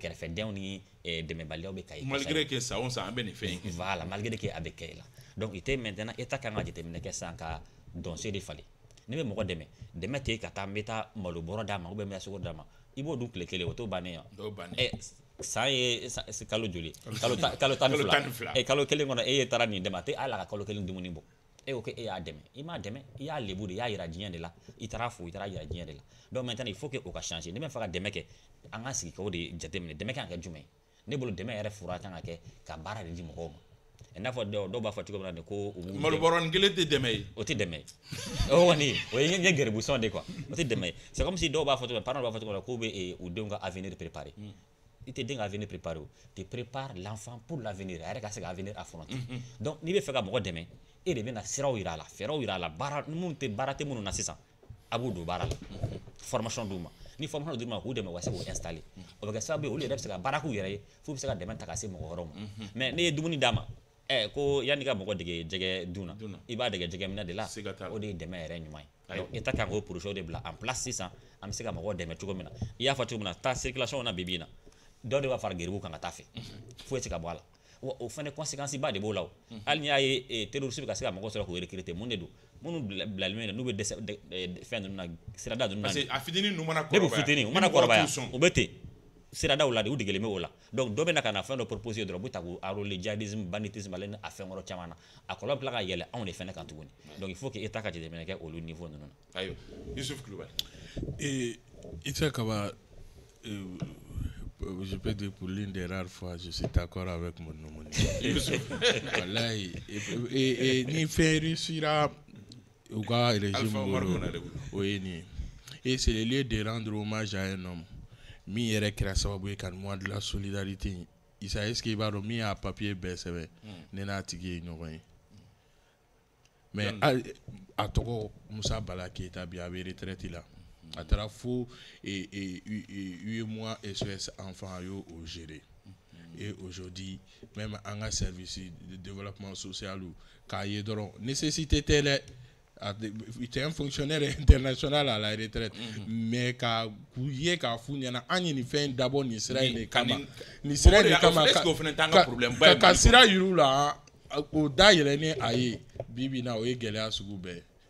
S4: kɛrɛfɛdenw ni dɛmɛbaliyaw bɛ ka ye
S1: malgré que san o san an bɛ nin fɛn in
S4: Voilà, malgré que a bɛ kɛ i la. Donc i tɛ maintenant état kan ka jateminɛ kɛ sisan ka dɔnse de falen. Ne bɛ mɔgɔ dɛmɛ. Dɛmɛ tɛ ka taa n bɛ taa malo bɔrɔ d'a ma ou bien n bɛ taa sogo d'a ma. I b'o dun tile kelen o t'o bannen ye wa
S1: t'o bannen.
S4: Ɛ san ye kalo joli? Kalo tan. ni
S1: Kalo
S4: fila.
S1: tan ni fila.
S4: kalo kelen kɔnɔ e ye taara nin dɛmɛ. A tɛ hali a ka kalo kelen dumuni bɔ e ko e y'a dɛmɛ i m'a dɛmɛ i y'a lebu de i y'a yira diɲɛ de la i taara fo i taara yira diɲɛ de la donc maintenant il faut que o ka changer ne bɛ fɛ ka dɛmɛ kɛ an ka sigi k'o de jateminɛ dɛmɛ kan ka kɛ jumɛn ye ne bolo dɛmɛ yɛrɛ fura kan ka kɛ ka baara de di mɔgɔw ma n'a fɔ dɔw dɔw b'a fɔ cogo min na de ko u b'u
S1: malo
S4: dɛmɛ-
S1: bɔrɔnin kelen tɛ dɛmɛ ye
S4: o tɛ dɛmɛ ye o kɔni o ye gɛrɛbusɔn de quoi. O tɛ dɛmɛ ye c'est comme si dɔw b'a fɔ cogo parents b'a fɔ cogo min na k'u bɛ u denw ka avenir préparer i tɛ den ka avenir préparer o tu prépares l'enfant pour l'avenir. A yɛrɛ ka se ka avenir affronter. Donc n'i bɛ fɛ ka mɔgɔ dɛmɛ e de bɛ na siraw yira a la fɛɛrɛw yira a la baara minnu tɛ baara tɛ minnu na sisan a b'u don baara la formation d'u ma ni formation d'u ma k'u dɛmɛ u ka se k'u installer o bɛ kɛ sababu ye olu yɛrɛ bɛ se ka baara k'u yɛrɛ ye f'u bɛ se ka dɛmɛ ta ka se mɔgɔ wɛrɛw ma mais ne ye dumuni d'a ma ɛ ko yanni ka mɔgɔ dege jɛgɛ dun na
S1: Dun na.
S4: i b'a dege jɛgɛ minɛ de la o de ye dɛmɛ yɛrɛ ɲuman ye
S1: Ayiwa.
S4: donc état kan k'o projet de bila en place sisan an bɛ se ka mɔgɔw dɛmɛ cogo min na i y'a fɔ cogo min na taa circulation na bi bi in na dɔw de b'a fara geribu kan ka taa fɛ. Foyi tɛ ka bɔ a la. Wa o fana conséquence ba de b'o la o. Hali n'i y'a ye eh, terroriste bɛ ka se ka mɔgɔ sɔrɔ k'o recruter mun de don? Minnu bilalen bɛ yen n'u bɛ dɛsɛ fɛn ninnu na sirada ninnu na.
S1: Parce que a fitinin ninnu mana kɔrɔbaya
S4: ne bɛ fitinin u
S1: ni
S4: mana kɔrɔbaya. u bɛ ten. Siradaw la de u degelen bɛ o la. Donc dɔ bɛ na ka na fɛn dɔ proposer dɔrɔn u bɛ ta k'u enrôler djihadisme banditisme ale ni a fɛn wɛrɛ caman na. A kɔlɔlɔ bɛ tila ka yɛlɛ anw de fana kan tuguni. Donc il faut que état ka jateminɛ kɛ olu niveau ninnu na.
S1: Ayiwa yusuf kulubali
S5: ee isa Kaba, euh, je peux dire pour l'une des rares fois, je suis d'accord avec mon homonyme. Wallahi, et, et, et ni fɛn réussira au gars régime nin ye. Et c'est le lieu de rendre hommage à un homme. Min yɛrɛ kɛra sababu ye ka nin mois de la solidarité. In Issa est ce que i b'a dɔn min y'a papier bɛɛ sɛbɛn ne n'a tigi ye ɲɔgɔn ye mais a, tɔgɔ musa bala keyita bi a bɛ retraite la a taara fo UEMOA SOS enfant a y'o gérer et aujourd'hui même an ka service de développement social k'a ye dɔrɔn nécessité tɛ dɛ un fonctionnaire international à la retraite mais ka k'u ye k'a f'u ɲɛna an ye nin fɛn in dabɔ nin sira in de kama.
S1: nin-
S5: sira in
S1: de
S5: kama. ka- sira yir'u la o da yɛlɛ ni a ye bi bi in na o ye gɛlɛya sugu bɛɛ ye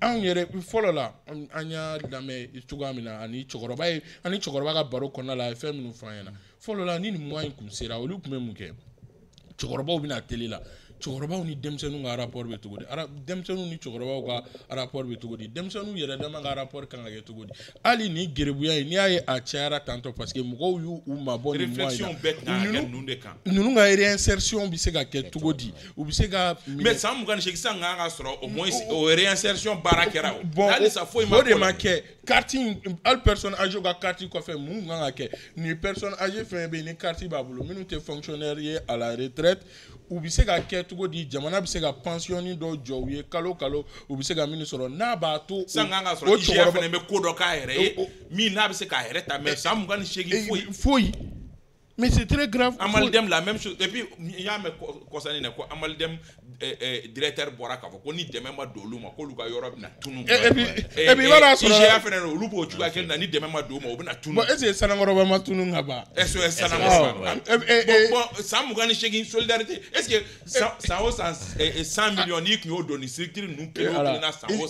S5: anw yɛrɛ fɔlɔ la an y'a lamɛn cogoya min na ani cɛkɔrɔba ye ani cɛkɔrɔba ka baro kɔnɔna la a ye fɛn minnu fɔ an ɲɛna. Fɔlɔ la ni nin mois in kun sera olu tun bɛ mun kɛ? Cɛkɔrɔbaw bɛna tele la cɛkɔrɔbaw ni denmisɛnninw ka rapport bɛ cogo di? Denmisɛnninw ni cɛkɔrɔbaw ka rapport bɛ cogo di? Denmisɛnninw yɛrɛ dama ka rapport kan ka kɛ cogo di? Hali ni in n'i y'a ye a cayara tantɔ parce que mɔgɔw y'u u mabɔ nin mois in
S1: réflexion
S5: na
S1: bɛɛ kan ka kɛ
S5: ninnu
S1: ninnu de kan.
S5: ninnu ka réinsertion bɛ se ka kɛ cogo di? U bɛ se ka
S1: mais san mugan ni seegin sisan kan ka sɔrɔ au moins o réinsertion baara kɛra o.
S5: Bon
S1: halisa foyi ma
S5: o de ma kɛ. Carte in hali personne âgée ka carte kɔfɛ mun kan ka kɛ? Ni personne âgée fɛn bɛ yen ni carte b'a bolo minnu tɛ fonctionnaire ye à la retraite u bɛ se ka kɛ cogo di jamana bɛ se ka pensionni dɔ jɔ u ye kalo kalo u bɛ se ka min sɔrɔ. N'a b'a to o- cɛkɔrɔba-
S1: fana bɛ ko dɔ k'a yɛrɛ ye. Min n'a bɛ se k'a yɛrɛ ta mais san mugan ni seegin
S5: Eh,
S1: foyi.
S5: foyi Mais c'est très grave.
S1: Amaldem, la même chose. Et puis, il y a mes concernés, Amaldem, eh, eh, directeur Boraka, qu'on y demain ma dolu, ma koluka Europe na tunu. Eh,
S5: et puis, et
S1: voilà.
S5: Si
S1: j'ai affaire à l'oupo, tu vas qu'elle n'a ni demain ma dolu, ma obna tunu.
S5: Bon, est-ce que ça n'a pas ma
S1: tunu
S4: n'a
S1: pas?
S4: Est-ce
S5: ça ah, n'a?
S1: Bon, ça m'a gagné chez une solidarité. Est-ce que 100 millions ni ont
S5: donné
S1: ici, qu'il nous paye au
S5: climat 100
S1: millions?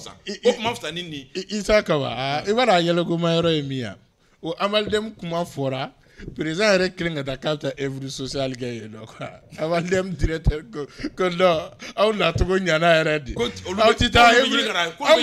S1: Oh, ma femme, ça
S5: n'y est. Isakawa, et voilà, il y a le gomaïro et mia. O Amaldem kuma fora. Président yɛrɛ kelen ka taa k'a bɛ taa œuvre sociale kɛ yen nɔ quoi. Amalidɛm directeur ko ko non aw nacogo ɲana yɛrɛ de. Aw ti taa
S1: ka ka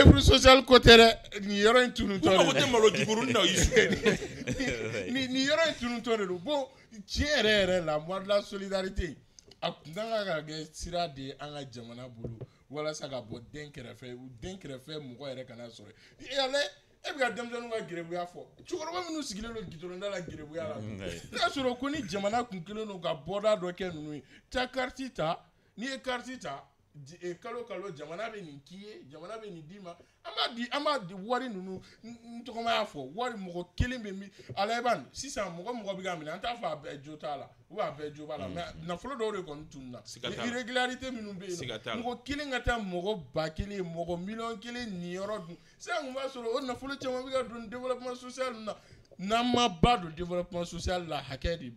S5: œuvre sociale ko tɛ dɛ nin yɔrɔ in tunutɔ nin yɔrɔ in tunutɔ de don. Bon tiɲɛ yɛrɛ yɛrɛ la mois de la solidarité a kun kan ka kɛ sira de ye an ka jamana bolo walasa ka bɔ den kɛrɛfɛ den kɛrɛfɛ mɔgɔ yɛrɛ kana sɔrɔ. Yɛlɛ e bɛ ka denmisɛnninw ka gerebuya fɔ. Cɛkɔrɔba minnu sigilen don gidɔrɔnda la gerebuya la. N'a sɔrɔ ko ni jamana kun kelen don ka bɔda dɔ kɛ ninnu ye taa kariti ta n'i ye kariti ta eh, kalo kalo jamana bɛ nin k'i ye jamana bɛ nin d'i ma. An b'a di an b'a di wari ninnu n tɔgɔma y'a fɔ wari mɔgɔ kelen bɛ min alaban sisan mɔgɔ mɔgɔ bɛ ka minɛ an t'a fɔ a bɛɛ jo t'a la ou a bɛɛ jo b'a la mɛ nafolo dɔw de kɔni tun na. Irrégularité minnu bɛ yen mɔgɔ kelen ka taa mɔgɔ ba kelen mɔgɔ miliyɔn kelen nin yɔrɔ dun sisan kun b'a sɔrɔ o nafolo caman bɛ ka don développement social na n'an ma ba don développement social la hakɛ de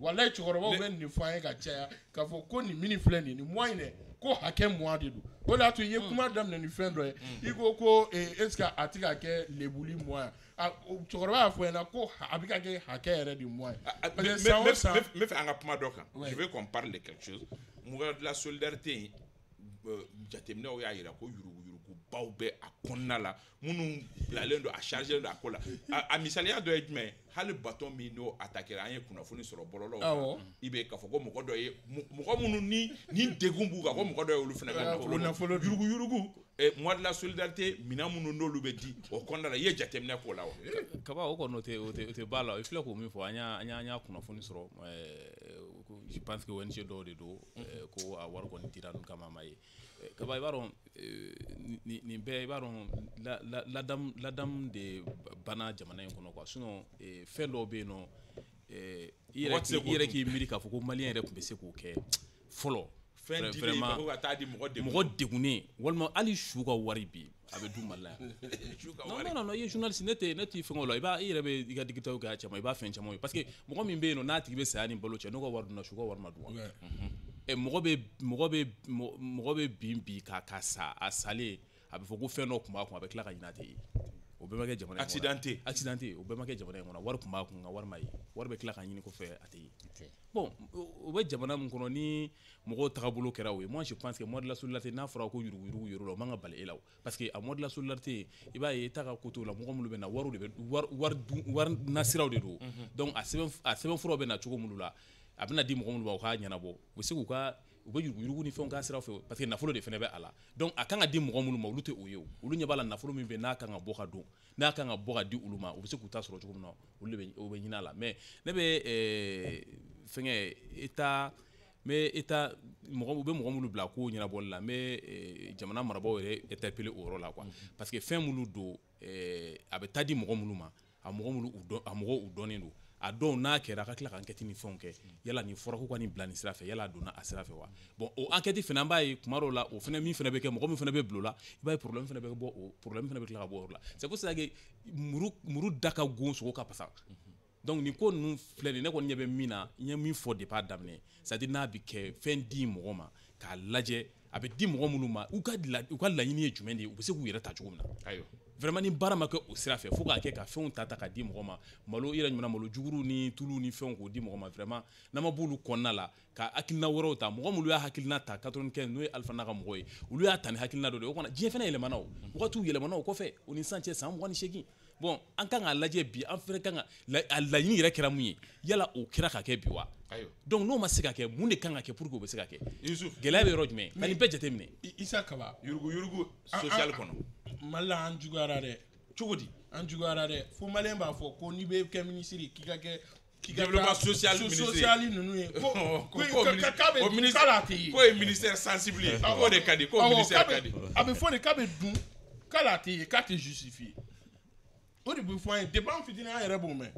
S5: walayi cɛkɔrɔbaw bɛ nin fɔ an ye ka caya k'a fɔ ko nin mini filɛ nin nin mois in dɛ ko hakɛ mois de don o de y'a to i ye kuma daminɛ ni fɛn dɔ ye i ko ko est ce que a ka kɛ lebuli mois ye a o cɛkɔrɔba y'a fɔ ɲɛna ko ha- a bɛ ka kɛ hakɛ yɛrɛ de mois ye parce que
S1: mais-
S5: san o
S1: mais-
S5: san
S1: mais- mais fɛ an ka kuma dɔ kan.
S5: Ouais.
S1: je veux qu'on parle de quelque chose. De la solidarité in euh, jateminɛw y'a yira ko yuruguyurugubaw bɛ a kɔnɔna la. Minnu bilalen don a chargé don a ko la a a misaliya dɔ ye jumɛn ye hali baton min n'o attaquera an ye kunnafoni sɔrɔ bɔlɔlɔw kan i bɛ k'a fɔ ko mɔgɔ dɔ ye mɔgɔ minnu ni ni degun b'u kan ko mɔgɔ dɔ ye olu fana ka
S5: Ah,
S1: nafolo yuruguyurugu eh, mois de la solidarité minɛn minnu n'olu bɛ di o kɔnɔna la i ye jateminɛ k'o la wa.
S3: Kaba o kɔni o tɛ o tɛ o tɛ ba la i filɛ k'o min fɔ an y'a an y'a kunnafoni sɔrɔ ɛɛ ko- je pense que ONG dɔw de don ɛɛ ko a wari kɔni dira ninnu kama a ma ye kaba i b'a dɔn nin- nin bɛɛ i b'a dɔn la- la- ladamu ladamu de banna jamana in kɔnɔ quoi. Sinon ɛɛ, fɛn dɔw bɛ yen nɔ ɛɛ, i yɛrɛ k'i miiri k'a fɔ ko maliyɛn yɛrɛ tun bɛ se k'o kɛ fɔlɔ.
S1: Fɛn dilen ko ka taa di mɔgɔ degun.
S3: mɔgɔ degunnen walima hali su ka wari bi a bɛ du mali la yan. Non non i ye journaliste ne tɛ ne t'i fɛngɛ o la i b'a i yɛrɛ bɛ i ka digitaw kɛ a cɛma i b'a fɛn caman ye. Parce que mɔgɔ min bɛ yen nɔ n'a tigi bɛ saya ni balo cɛ n'o ka wari dunna su ka wari ma dun wa? Ɛ mɔgɔ bɛ mɔgɔ bɛ mɔ- mɔgɔ bɛ bin bi ka ka sa a salen a bɛ fɔ ko fɛn dɔ tun b'a kun a bɛ tila ka ɲin'a tɛ ye o bɛɛ ma kɛ jamana in kɔnɔ.
S1: Accidenté.
S3: accidenté o bɛɛ ma kɛ jamana in kɔnɔ. Wari tun b'a kun nka wari ma ye. Wari bɛ tila ka ɲini kɔfɛ a tɛ ye. Bon o o bɛ jamana min kɔnɔ ni mɔgɔw tagabolo kɛra o ye. Moi je pense que mode de la solidarité n'a fɔra ko yɔrɔ la o man ka bali e la o. Parce que a mode de la solidarité i b'a ye i ta ka koto la mɔgɔ minnu bɛ na wariw de bɛ wari wari dun wari nasiraw de don. Donc a sɛbɛn a sɛbɛnfuraw bɛ na cogo minnu la a bɛna di mɔgɔ minnu ma u k'a ɲɛnabɔ. U bɛ se k'u ka u bɛ yuruguyurugu ni fɛnw k'a sira fɛ parce que nafolo de fɛnɛ bɛ a la. Donc a kan ka di mɔgɔ minnu ma olu tɛ o ye o. Olu ɲɛ b'a la nafolo min bɛ n'a kan ka bɔ ka don. N'a kan ka bɔ ka di olu ma u bɛ se k'u ta sɔrɔ cogo min na olu de bɛ o bɛ ɲini a la. Mais ne bɛ ɛɛ fɛngɛ état bɛ eta mɔgɔ u bɛ mɔgɔ minnu bila ko ɲɛnabɔli la n bɛ jamana marabaaw yɛrɛ interpeller o yɔrɔ la quoi. Parce que fɛn minnu don ɛɛ a bɛ taa di mɔgɔ minnu ma a mɔgɔ minnu u dɔn a mɔgɔ u dɔnnen don a dɔw n'a kɛra a ka tila ka enquête ni fɛnw kɛ. Yala nin fɔra ko ka nin bila nin sira fɛ yala a donna a sira fɛ wa? Bon o enquête fana an b'a ye kuma dɔw la o fana min fana bɛ kɛ mɔgɔ min fana bɛ bila o la i b'a ye problème fana bɛ bɔ o problème fana bɛ tila ka bɔ o yɔrɔ la. C'est pour ça que muru muru da ka gon sogo ka pasa donc nin ko ninnu filɛ nin ne kɔni ɲɛ bɛ min na n ye min fɔ depuis a daminɛ c'est à dire n'a bɛ kɛ fɛn di mɔgɔ ma k'a lajɛ a bɛ di mɔgɔ minnu ma u ka la u ka laɲini ye jumɛn de ye u bɛ se k'u yɛrɛ ta cogo min na.
S1: Ayiwa
S3: vraiment ni baara ma kɛ o sira fɛ fo k'a kɛ ka fɛnw ta ta ka di mɔgɔ ma. Malo i yɛrɛ ɲuman malo juguru ni tulu ni fɛnw k'o di mɔgɔ ma vraiment. N'an ma b'olu kɔnɔna la ka hakilina wɛrɛw ta. Mɔgɔ minnu y'a hakilina ta 95 n'o ye alifa n'a ka mɔgɔ ye. Olu y'a ta ni hakilina dɔ de ye. O kɔnɔ diɲɛ fana yɛlɛmana o. Wagatiw yɛlɛmana o kɔfɛ o ni sisan cɛ san mugan ni seegin. Bon an kan k'a lajɛ bi an fɛnɛ kan ka a laɲini yɛrɛ kɛra mun ye. Yala o kɛra ka kɛ bi wa? Donc n'o ma se ka kɛ mun de kan ka kɛ pour que o bɛ se ka kɛ? Gɛlɛya bɛ yɔrɔ jumɛn? Ka nin bɛɛ
S5: I- isa kaba
S1: yurugu yurugu
S5: Ah,
S1: social kɔnɔ
S5: mali la an juguyara dɛ
S1: cogo di
S5: an juguyara dɛ fo maliyɛn b'a fɔ ko n'i bɛ kɛ minisiri k'i ka kɛ k'i ka
S1: Développement
S5: taa
S1: social ministre.
S5: social ninnu ye ko
S1: ko
S5: ko
S1: ko
S5: ka- ka- k'a bɛ
S1: ko
S5: dun
S1: ministère-
S5: k'ala tɛ ye
S1: ko ye ministère sensible ye k'o de ka di ko
S5: Awɔ,
S1: ministère
S5: k'a
S1: ka di
S5: a bɛ fɔ de k'a bɛ dun k'ala tɛ ye k'a tɛ justifié o de bɛ fɔ an ye depuis an fitinin an yɛrɛ b'o mɛn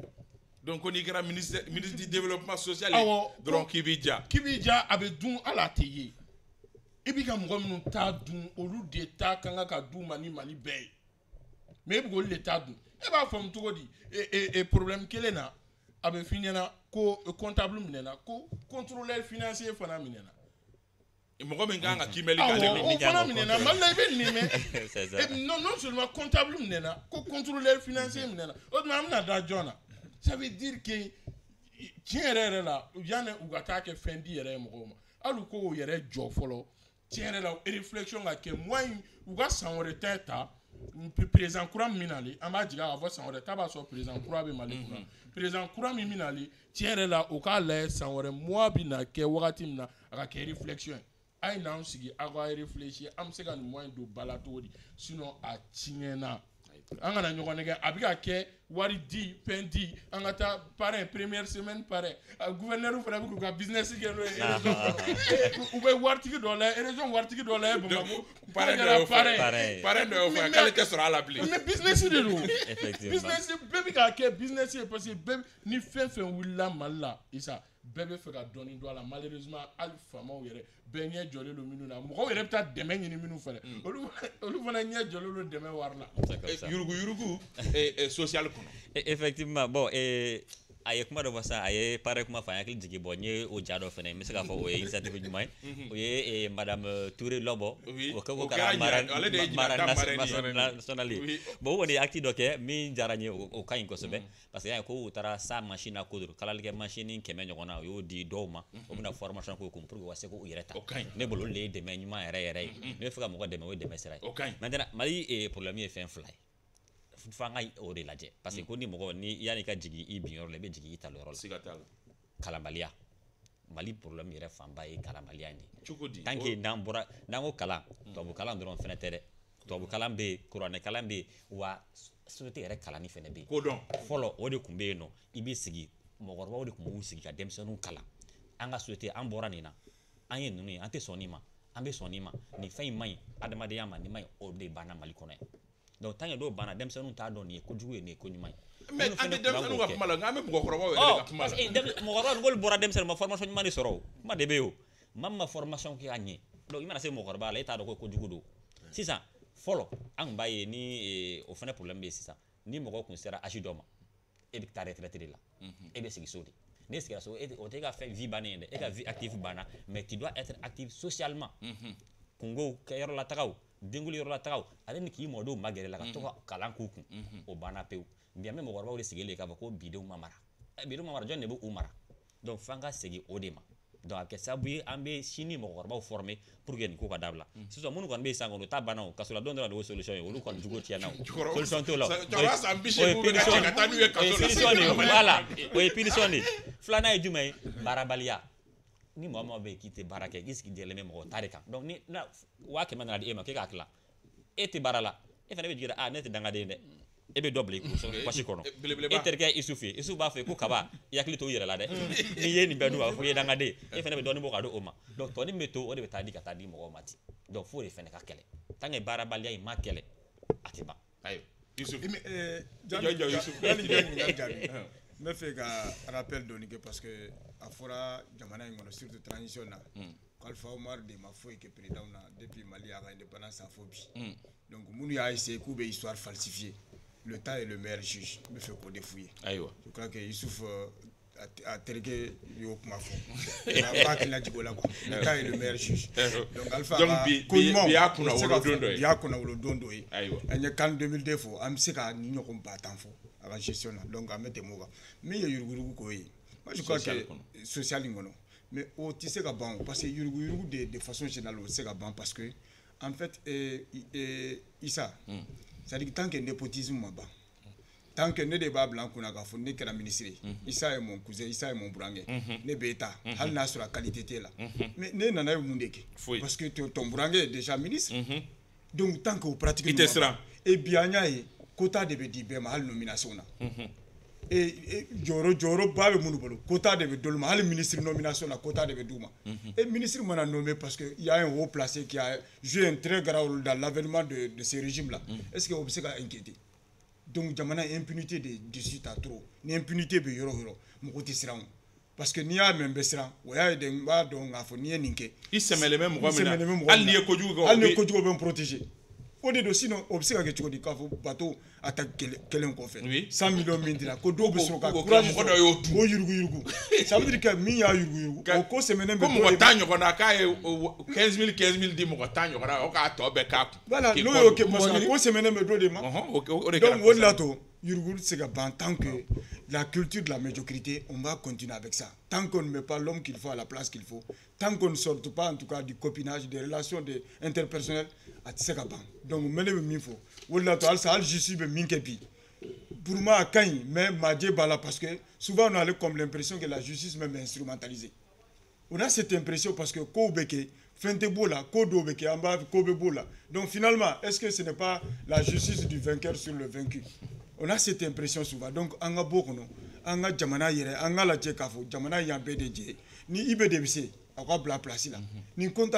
S1: donc ko n'i kɛra ministre du développement social ye dɔrɔn
S5: ko-
S1: k'i b'i ja
S5: k'i b'i a bɛ dun hali a tɛ ye i b'i ka mɔgɔ minnu t'a dun olu de ta kan ka ka d'u ma ni mali bɛɛ ye. Mɛ e bɛ k'olu de t'a dun. E b'a faamu cogo di? E e e problème kelen na a bɛ f'i ɲɛna ko comptable minɛna ko contrôleur financier fana minɛna.
S1: Mɔgɔ min kan ka kiimɛli
S5: awɔ
S1: k'ale
S5: o
S1: ma
S4: min kan
S5: fana
S4: ka
S5: minɛna. mali la i bɛ nin mɛn. Et non, non seulement comptable minɛna ko contrôleur financier minɛna. O tuma an bɛna da jɔn na? Ça veut dire que tiɲɛ yɛrɛ yɛrɛ la yanni u ka taa kɛ fɛn di yɛrɛ ye mɔgɔw ma hali u k'o yɛrɛ jɔ fɔlɔ tiɲɛ yɛrɛ la réflexion ka kɛ moyen u ka san wɛrɛ ta ta président kura min nali an b'a jigin k'a fɔ san wɛrɛ ta b'a sɔrɔ président kura bɛ mali kunna président kura min bɛ nali tiɲɛ yɛrɛ la k'a lajɛ san wɛrɛ mois bɛ na kɛ wagati min na a ka kɛ réflexion ye a ye n'an sigi aw ka réfléchir an bɛ se ka nin moyen don ba la cogo di sinon a tiɲɛna an kana ɲɔgɔn nɛgɛ. A bɛ ka kɛ wari di fɛn di. An ka taa parrain première semaine parrain. A gouverneur fana bɛ k'u ka business kɛ n'o ye. Région kɔnɔ. u bɛ waritigi dɔ layɛ région waritigi dɔ layɛ bamakɔ
S1: parrain dɔ y'o fɔ
S5: parrain.
S1: Dɔ y'o fɔ k'ale tɛ sɔrɔ a la bilen.
S5: mais business de don. Business bɛɛ bɛ k'a kɛ business ye parce que bɛɛ ni fɛn fɛn wulila mali la isa bɛɛ bɛ fɛ ka dɔɔni don a la. Malheureusement hali faamaw yɛrɛ bɛɛ ɲɛ jɔlen don minnu na. Mɔgɔw yɛrɛ bɛ taa dɛmɛ ɲini minnu fɛ dɛ. Olu fana- olu fana ɲɛ jɔlen don dɛmɛ wari la.
S4: C'est comme ça.
S1: yurugu yurugu eh, eh, social kɔnɔ.
S4: Effectivement bon eh, a ye kuma dɔ fɔ sisan a ye pare kuma fɔ an hakili jigi bɔ n ye o ja dɔ fɛnɛ n bɛ se k'a fɔ o ye initiative ɲuman ye o ye eh, madame Touré Lɔbɔ o kɛ ko
S1: kɛra
S4: mara national ye bon o kɔni ye acte dɔ kɛ min diyara n ye o ka ɲi kosɛbɛ parce que y'a ye ko u taara sa machine na kodoro kalalikɛ machine kɛmɛ ɲɔgɔn na o y'o di dɔw ma. O bɛna formation k'o kun pour que u ka se k'u yɛrɛ ta ne bolo olu de ye dɛmɛ ɲuman yɛrɛ yɛrɛ ye ne bɛ fɛ ka mɔgɔ dɛmɛ o ye dɛmɛ sira ye maintenant mali eh, problème ye fɛn fila ye f'an ka o de lajɛ parce que ko ni mɔgɔ ni yan'i ka jigin i bin yɔrɔ la i bɛ jigin i talo yɔrɔ la
S1: t'a la
S4: kalanbaliya mali problème yɛrɛ fanba ye kalanbaliya de ye
S1: cogo di?
S4: Tant que n'an bɔra n'an ko kalan tubabu kalan dɔrɔn fɛnɛ tɛ dɛ. Tubabu kalan bɛ yen kuranɛ kalan bɛ yen wa société yɛrɛ kalanni fɛnɛ bɛ yen
S1: ko dɔn.
S4: Fɔlɔ o de tun bɛ yen nɔ i b'i sigi mɔgɔkɔrɔbaw de tun b'u sigi ka denmisɛnninw kalan. An ka société an bɔra nin na. An ye ninnu ye an tɛ sɔn nin ma. An bɛ sɔn nin ma. Nin fɛn in man ɲi adamadenya ma nin man ɲi o de banna mali kɔnɔ yan donc tan dɔw banna denmisɛnninw t'a dɔn nin ye kojugu ye nin ye koɲuman ye
S1: mais an tɛ denmisɛnninw
S4: k'o
S1: ka
S4: kɛ.
S1: kuma la nka an bɛ mɔgɔkɔrɔbaw yɛrɛ ka kuma la
S4: mɔgɔkɔrɔba n'olu bɔra denmisɛnnin ma formation ɲuman de sɔrɔ o kuma de bɛ yen o maa min ma formation kɛ ka ɲɛ donc i mana se mɔgɔkɔrɔba la e t'a dɔn ko kojugu don sisan fɔlɔ an tun b'a ye ni eh, o fana problème bɛ yen sisan ni mɔgɔ tun sera âge dɔ ma e bɛ taa retraite de la e bɛ sigi so de n'e sigira so e o tɛ e ka fɛn vie bannen ye dɛ e ka vie active banna mais tu dois être active socialement kungow kɛ yɔrɔ la tagaw denkuli yɔrɔ la tagaw ale ni k'i mɔdenw ma gɛrɛ la ka to ka kalan k'u kun o banna pewu. Bi an bɛ mɔgɔkɔrɔbaw de sigilen k'a fɔ ko bidenw ma mara. Bidenw ma mara jɔn de bɛ u mara? Donc f'an ka segin o de ma. Donc a bɛ kɛ sababu ye an bɛ sini mɔgɔkɔrɔbaw former pour que nin ko ka dabila. Sisan minnu kɔni bɛ yen sisan kɔni o ta banna o. Ka sɔrɔ la don dɔ la de y'o solution ye. Olu kɔni jogo tiɲɛna o. Solution t'o la o. ye
S1: ka
S4: punition-
S1: kaso
S4: de ye. Voilà. O ye punition de ye. Filanan ye jumɛn ye? Baarabaliya ni mɔgɔ mɔgɔ bɛ yen k'i tɛ baara kɛ k'i sigi dɛlɛmɛ mɔgɔ ta de kan. Donc ni na waa kɛmɛ nana di e ma k'e k'a tila e tɛ baara la e fana bɛ jigin a ne tɛ dangaden dɛ. E bɛ dɔ bila i kun pasi kɔnɔ.
S1: Eh, belebeleba.
S4: e terikɛ isufu ye. Isufu b'a fɔ ko kaba i hakili to i yɛrɛ la dɛ. N'i ye nin bɛɛ dun a bɛ fɔ i ye dangaden e fana bɛ dɔɔnin bɔ ka di o ma. Donc tɔnin min bɛ to o de bɛ taa di ka taa di mɔgɔw ma ten. Donc fo de fana ka kɛlɛ. Tant que baarabaliya in ma kɛlɛ a tɛ ban.
S1: Ayiwa yusuf
S2: Eh,
S1: Jɔ-
S2: Jani- n bɛ fɛ ka rappel dɔɔni kɛ parce que a fɔra jamana in kɔnɔ surtout transition na. Ko alifa umaru de ma foyi kɛ président na depuis mali y'a ka indépendance a fɔ bi. Donc minnu y'a essayer k'u bɛ histoire falsifier le temps est le meilleur juge. N bɛ fɛ k'o de f'u ye
S1: ayiwa.
S2: Je crois que yusuf euh, a- a terikɛ y'o kuma fɔ. A b'a hakilina jigin o la quoi. Le temps est le meilleur juge. Donc alifa ka
S1: bi-
S2: ko
S1: bi- y'a kunna
S2: tɛ se
S1: wolo
S2: ka
S1: don
S2: fɔ.
S1: dɔ ye.
S2: bi y'a kunna wolo don dɔ ye.
S1: Ayiwa.
S2: an ye kan 2002 fɔ. An bɛ se ka ni ɲɔgɔn ba tan fɔ a ka gestion na donc an bɛ tɛmɛ o kan min ye yuruguyurugu ko ye moi je crois
S1: Social
S2: que social in kɔnɔ mais o tɛ se ka ban o parce que yuruguyurugu de de façon générale o tɛ se ka ban parce que en fait euh, euh, Issa c'est à dire tant que népotisme ma ban tant que ne de b'a bila n kunna k'a fɔ ne kɛra ministre. Ye isa ye mon cousin isa ye mon burankɛ ne b'e ta hali n'a sɔrɔ a qualité t'e la mais ne nana ye mun de kɛ parce que ton ton burankɛ est déjà ministre. Donc tant que o pratique
S1: I tɛ siran.
S2: et bi an y'a ye quota de bɛ di bɛɛ ma hali nomination na. E e jɔyɔrɔ jɔyɔrɔba bɛ minnu bolo quota de bɛ d'olu ma. Hali ministre nomination na de bɛ d'u ma. Et ministre mana nommé parce que il y a un haut placé qui a joué un très grand rôle dans l'avènement de de ce régime là est-ce que o bɛ se ka inquiéter donc jamana impunité de dessus ta trop. Ni impunité bɛ yɔrɔ o yɔrɔ. Mɔgɔ tɛ siran o. Parce que n'i y'a mɛn bɛ siran. O y'a ye de n b'a dɔn k'a fɔ n'i ye nin kɛ.
S1: I sɛmɛlen bɛ mɔgɔ min na. hali n'i ye kojugu kɛ o
S2: hali ni ye kojugu bɛ n protéger o de don sinon o bɛ se ka kɛ cogo di k'a fɔ bateau a ta kelen kɔfɛ
S1: Oui.
S2: 100 millions min dira ko dɔw bɛ sɔrɔ ka
S1: ko- ko
S2: courage
S1: mɔgɔ dɔ y'o dun.
S2: o yuruguyurugu ça veut dire que min y'a yuruguyurugu o ko sɛmɛnen
S1: ko
S2: bɛ
S1: mɔgɔ
S2: dɔ de
S1: tan ɲɔgɔn na k'a ye o- o 15000 15000 di mɔgɔ tan ɲɔgɔn na o k'a tɔ bɛɛ k'a kun
S2: voilà n'o y'o kɛ parce que ko sɛmɛnen bɛ dɔ de ma donc o de la to yuruguyurugu tɛ se ka ban tant que la culture de la médiocrité on va continuer avec ça. Tant qu'on ne met pas l'homme qu'il faut à la place qu'il faut tant qu'on ne sort pas en tout cas du copinage des relations de interpersonnelles a tɛ se ka ban. Donc mɛ ne bɛ min fɔ. O de la to halisa hali justice bɛ min kɛ bi. Moi a ka ɲi mais majɛ b'a la parce que souvent on a comme l'impression que la justice même est instrumentalisée. On a cette impression parce que kow bɛ kɛ fɛn tɛ b'o la ko dɔw bɛ kɛ an b'a ko bɛ b'o la. Donc finalement est ce que ce n'est pas la justice du vainqueur sur le vaincu? On a cette impression souvent. Donc an ka bɔ o kɔnɔ an ka jamana yɛrɛ an ka lajɛ k'a fɔ jamana y'an bɛɛ de jɛ. Ni i bɛ de bɛ se a ka bila place la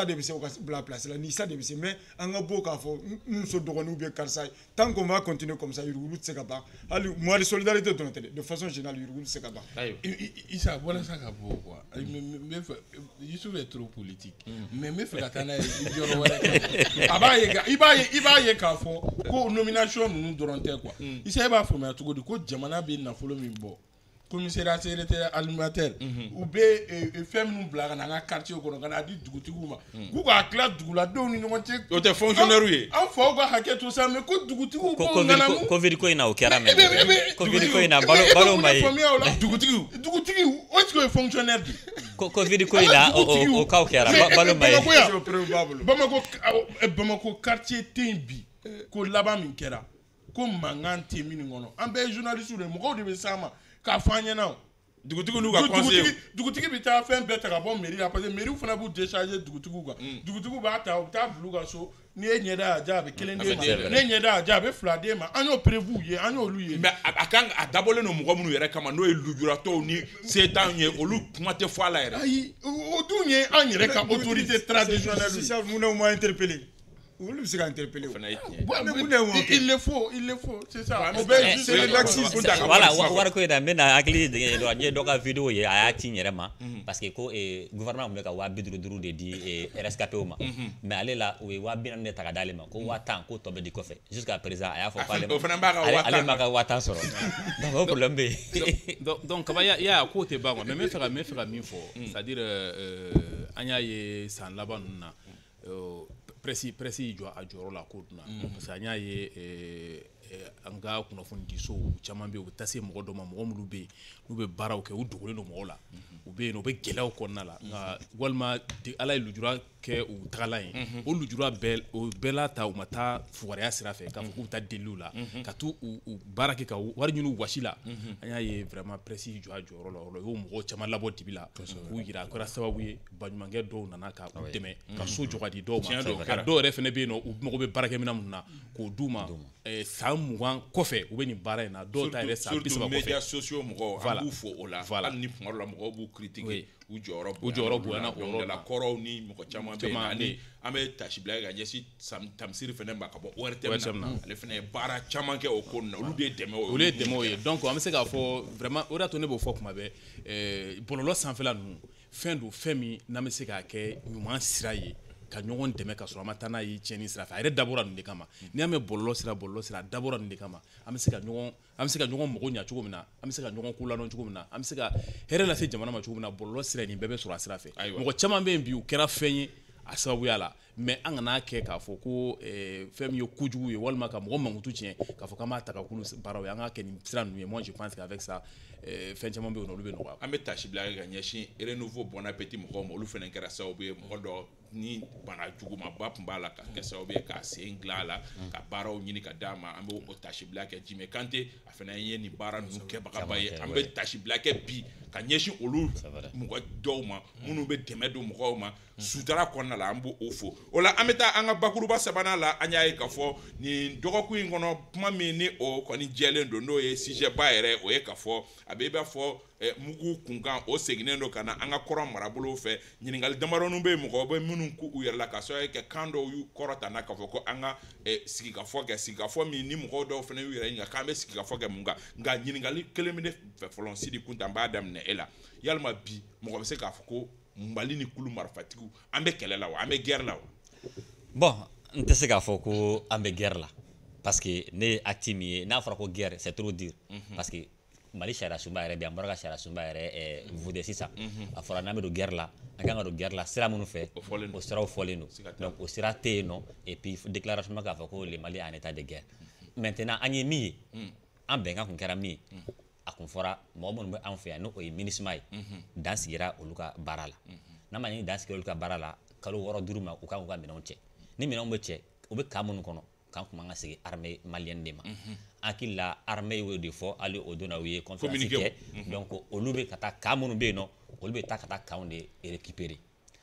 S2: de bɛ se o ka bila place la ni sa de bɛ se mais an ka bɔ k'a fɔ n n muso dɔgɔninw bɛ karisa ye tant qu'on va continuer comme ça yuruguyurugu tɛ se ka ban hali mois de solidarité dɔrɔn tɛ dɛ de façon générale yuruguyurugu tɛ se ka ban.
S1: ayiwa
S5: I- I- Issa walasa ka bɔ o quoi n bɛ- n bɛ fɛ Yusuf est trop politique mais n bɛ fɛ ka taa n'a ye yɔrɔ wɛrɛ kan a b'a ye i b'a ye i b'a ye k'a fɔ ko nomination ninnu dɔrɔn tɛ quoi Issa e b'a faamuya cogo di ko jamana bɛ nafolo min bɔ commissariat secrétaire alimentaire u bɛ eh, eh, fɛn minnu bila an quartier kɔnɔ ka na di dugutigiw ma. K'u k'a tila duguladenw ni ɲɔgɔn cɛ
S1: O tɛ fonctionnaire ye.
S5: an faw ka hakɛ to sa mais ko dugutigiw
S4: Ko-
S5: b'o
S4: covid
S5: ŋanamu
S4: ko- covid ko in na o kɛra
S5: e e
S4: mɛ covid ko in na
S5: e
S4: balo
S5: e
S4: balo
S5: mun de faamuya o la
S1: dugutigiw
S5: dugutigiw o est ce que o ye fonctionnaire de
S4: Ko- covid ko in na o- o o kaw kɛra ba- balo ma ye
S5: Bamakɔ yan,
S2: Est-ce que preuve b'a bolo?
S5: Bamakɔ awɔ, ɛ, Bamakɔ quartier tɛ yen bi ko laban min kɛra ko mankan tɛ minnu kɔnɔ an bɛɛ ye journaliste de ye mɔgɔw de bɛ s'an ma k'a fɔ an ɲɛna o.
S1: dugutigiw n'u ka conseil
S5: dugutigi dugutigi bɛ taa fɛn bɛɛ ta ka bɔ mairie la parce que mairie fana b'u décharger dugutigiw kan. Dugutigiw b'a ta u bɛ taa bila u ka so. Ni e ɲɛda y'a diya a bɛ kelen d'e ma. ne ɲɛda y'a diya a bɛ fila d'e ma. An y'o prévu ye an y'olu ye.
S1: mais a kan a dabɔlen don mɔgɔ minnu yɛrɛ kama. N'o ye lujuratɔw ni setanw ye olu kuma tɛ fɔ a la yɛrɛ.
S5: Ayi o o dun ye an yɛrɛ ka autorité traditionnelle ye.
S2: sisan mun na ma interpellé olu bɛ se ka interpellé o.
S1: o fana ye tiɲɛ ye.
S5: Ouais,
S2: Mais
S5: mais
S2: vous n'avez
S5: il, le faut, il le faut, c'est ça.
S1: C'est- le laxisme.
S5: Voilà.
S1: Ka
S4: in na n bɛna hakili dege dɔ n ye dɔ ka video ye a y'a ci n yɛrɛ ma parce que ko eh, gouvernement tun bɛ ka de di eh, rescapés ma mais ale la u ye waa bi naani de ta ka d'ale ma ko waa tan k'o tɔ bɛ di kɔfɛ jusqu'à présent a y'a fɔ
S1: A
S4: k'ale
S1: o fana b'a ka
S4: ale-
S1: waa tan
S4: ale m'a ka waa tan sɔrɔ donc o problème bɛ yen
S3: donc donc kaba ya ya ko tɛ ban quoi mais n bɛ fɛ ka n bɛ fɛ ka min fɔ c'est à dire euh, an y'a ye san laban ninnu na presse presse jɔ a jɔyɔrɔ la ko dunna parce que an y'a ye euh, euh, an ka kunnafoni di sow caman bɛ yen u bɛ taa se mɔgɔ dɔ ma mɔgɔ minnu bɛ yen n'u bɛ baaraw kɛ u dogolen don mɔgɔw la. U bɛ yen nɔ u bɛ gɛlɛyaw kɔnɔna la. Nka walima ala ye lujura kɛ u tagalan ye. O lujura bɛɛ o bɛɛ la ta u ma taa fugariya sira fɛ k'a fɔ k'u taa deliw la. Ka t'u u baara kɛ ka wari ɲini wasi la. An y'a ye vraiment presse jɔ a jɔyɔrɔ la o la y'o mɔgɔw caman labɔ dibi la. K'u yira a kɛra sababu ye baɲumankɛ dɔw nana ka u dɛmɛ ka so jɔ ka di dɔw ma. Ka dɔw yɛrɛ fɛnɛ bɛ yen nɔ u mago bɛ baarakɛminɛn mun na k'o d'u ma. San mugan kɔfɛ u bɛ nin baara in na. Dɔw ta yɛrɛ san bi
S1: surtout
S3: saba
S1: médias
S3: kɔfɛ.
S1: sociaux mɔgɔw
S3: Voilà.
S1: an b'u fo o la. Hali ni kuma dɔ la mɔgɔw b'u critiquer.
S3: Oui.
S1: U jɔyɔrɔ
S3: U jɔyɔrɔ bonyana o yɔrɔ la.
S1: kɔrɔw ni mɔgɔ caman bɛ yen
S3: Caman
S1: ani
S3: bɛ yen.
S1: an bɛ tasi bila ka ɲɛsin Sam- Tamsiri fɛnɛ ma ka bɔ ORTM
S3: ORTM
S1: na.
S3: na.
S1: ale fɛnɛ ye baara caman kɛ o ko ninnu na. Olu de ye dɛmɛ o
S3: olu ye dɛmɛw ye donc an bɛ se k'a fɔ vraiment o de y'a to ne b'o fɔ kuma bɛɛ eh, bɔlɔlɔ sanfɛla ninnu fɛn don fɛn min n'an bɛ se k'a kɛ ɲuman sira ye ka ɲɔgɔn dɛmɛ ka sɔrɔ an ma taa n'a ye tiɲɛni sira fɛ. A yɛrɛ dabɔra nin de kama. N'i y'a mɛn bɔlɔlɔ sira bɔlɔlɔ sira a dabɔra nin de kama. An bɛ se ka ɲɔgɔn an bɛ se ka ɲɔgɔn mago ɲa cogo min na. An bɛ se ka ɲɔgɔn ko ladɔn cogo min na. An bɛ se ka hɛrɛ lase jamana ma cogo min na. Bɔlɔlɔ sira nin bɛɛ bɛ sɔrɔ a sira fɛ. Mɔgɔ caman bɛ yen bi u kɛra fɛn ye a sababuya la. Mɛ an kana kɛ k'a fɔ ko eh, fɛn min ye kojugu ye walima ka mɔgɔ mankutu tiɲɛ k'a fɔ k'an b'a ta ka kulu baaraw ye. An ka kɛ nin sira ninnu ye. Moi je pense qu'avec ça fɛn caman bɛ yen nɔ olu bɛ nɔgɔya.
S1: An bɛ tasi bila ka ɲɛsin renouveau bon appétit mɔgɔw ma. Olu fɛnɛ kɛra sababu ye mɔgɔ dɔ ni bana jugumaba tun b'a la ka kɛ sababu ye k'a sen dilan a la ka baaraw ɲini ka d'a ma. An bɛ o tasi bila kɛ jimɛ kante a fɛnɛ ye nin baara ninnu kɛbagaba ye. An bɛ tasi bila kɛ bi ka ɲɛsin olu mɔgɔ dɔw ma minnu bɛ dɛmɛ don mɔgɔw ma. Sutara kɔnɔna la an b'o fo o la an bɛ taa an ka bakuruba sabanan la. An y'a ye k'a fɔ nin dɔgɔkun in kɔnɔ kuma min ni o kɔni jɛlen don n'o ye sujet ba yɛrɛ o ye k'a fɔ a bɛ i b'a fɔ eh, mugu kunkan o seginnen don ka na an ka kɔrɔ marabolo fɛ. Ɲininkali damadɔnin bɛ yen mɔgɔw bɛ minnu ku u yɛrɛ la ka sababu kɛ kan dɔw y'u kɔrɔ ta na k'a fɔ ko an ka eh, sigikafɔ kɛ. Sigikafɔ min ni mɔgɔw dɔw fana y'u yɛrɛ ɲininka k'an bɛ sigikafɔ kɛ mun kan. Nka ɲininkali kelen min de fɛ fɔlɔ sidi kunta n b'a daminɛ e la. Yalima bi mɔgɔ bɛ se k'a fɔ ko mali ni kulu marifatigiw an bɛ kɛlɛ la wa? An bɛ guerre la wa?
S4: Bon n tɛ se k'a fɔ ko an bɛ guerre la. Parce que ne ye acte min ye n'a fɔra ko guerre c'est trop dire parce que mali sariya sunba yɛrɛ bɛ an bɔra ka sariya sunba yɛrɛ eh, voter sisan. A fɔra n'an bɛ don guerre la an kan ka don guerre la sira minnu fɛ.
S1: O
S4: siraw fɔlen don. Donc o sira tɛ yen nɔ et puis déclaration ma k'a fɔ ko le mali en état de guerre. Maintenant an ye min ye. An bɛnkan kun kɛra min ye. A kun fɔra mɔgɔ minnu bɛ an fɛ yan n'o ye minisima ye. Dan sigira olu ka baara la. N'a ma ɲini dan sigira olu ka baara la kalo wɔɔrɔ duuru ma u kan k'u ka minɛnw cɛ. Ni minɛnw bɛ cɛ u bɛ kan minnu kɔnɔ kan kun man ka segin armée malienne de ma hakili la armée y'o de fɔ hali o don na u ye conférence
S1: Communiqué
S4: kɛ donc olu bɛ ka taa kan minnu bɛ yen nɔ olu bɛ taa ka taa kanw de récupérer.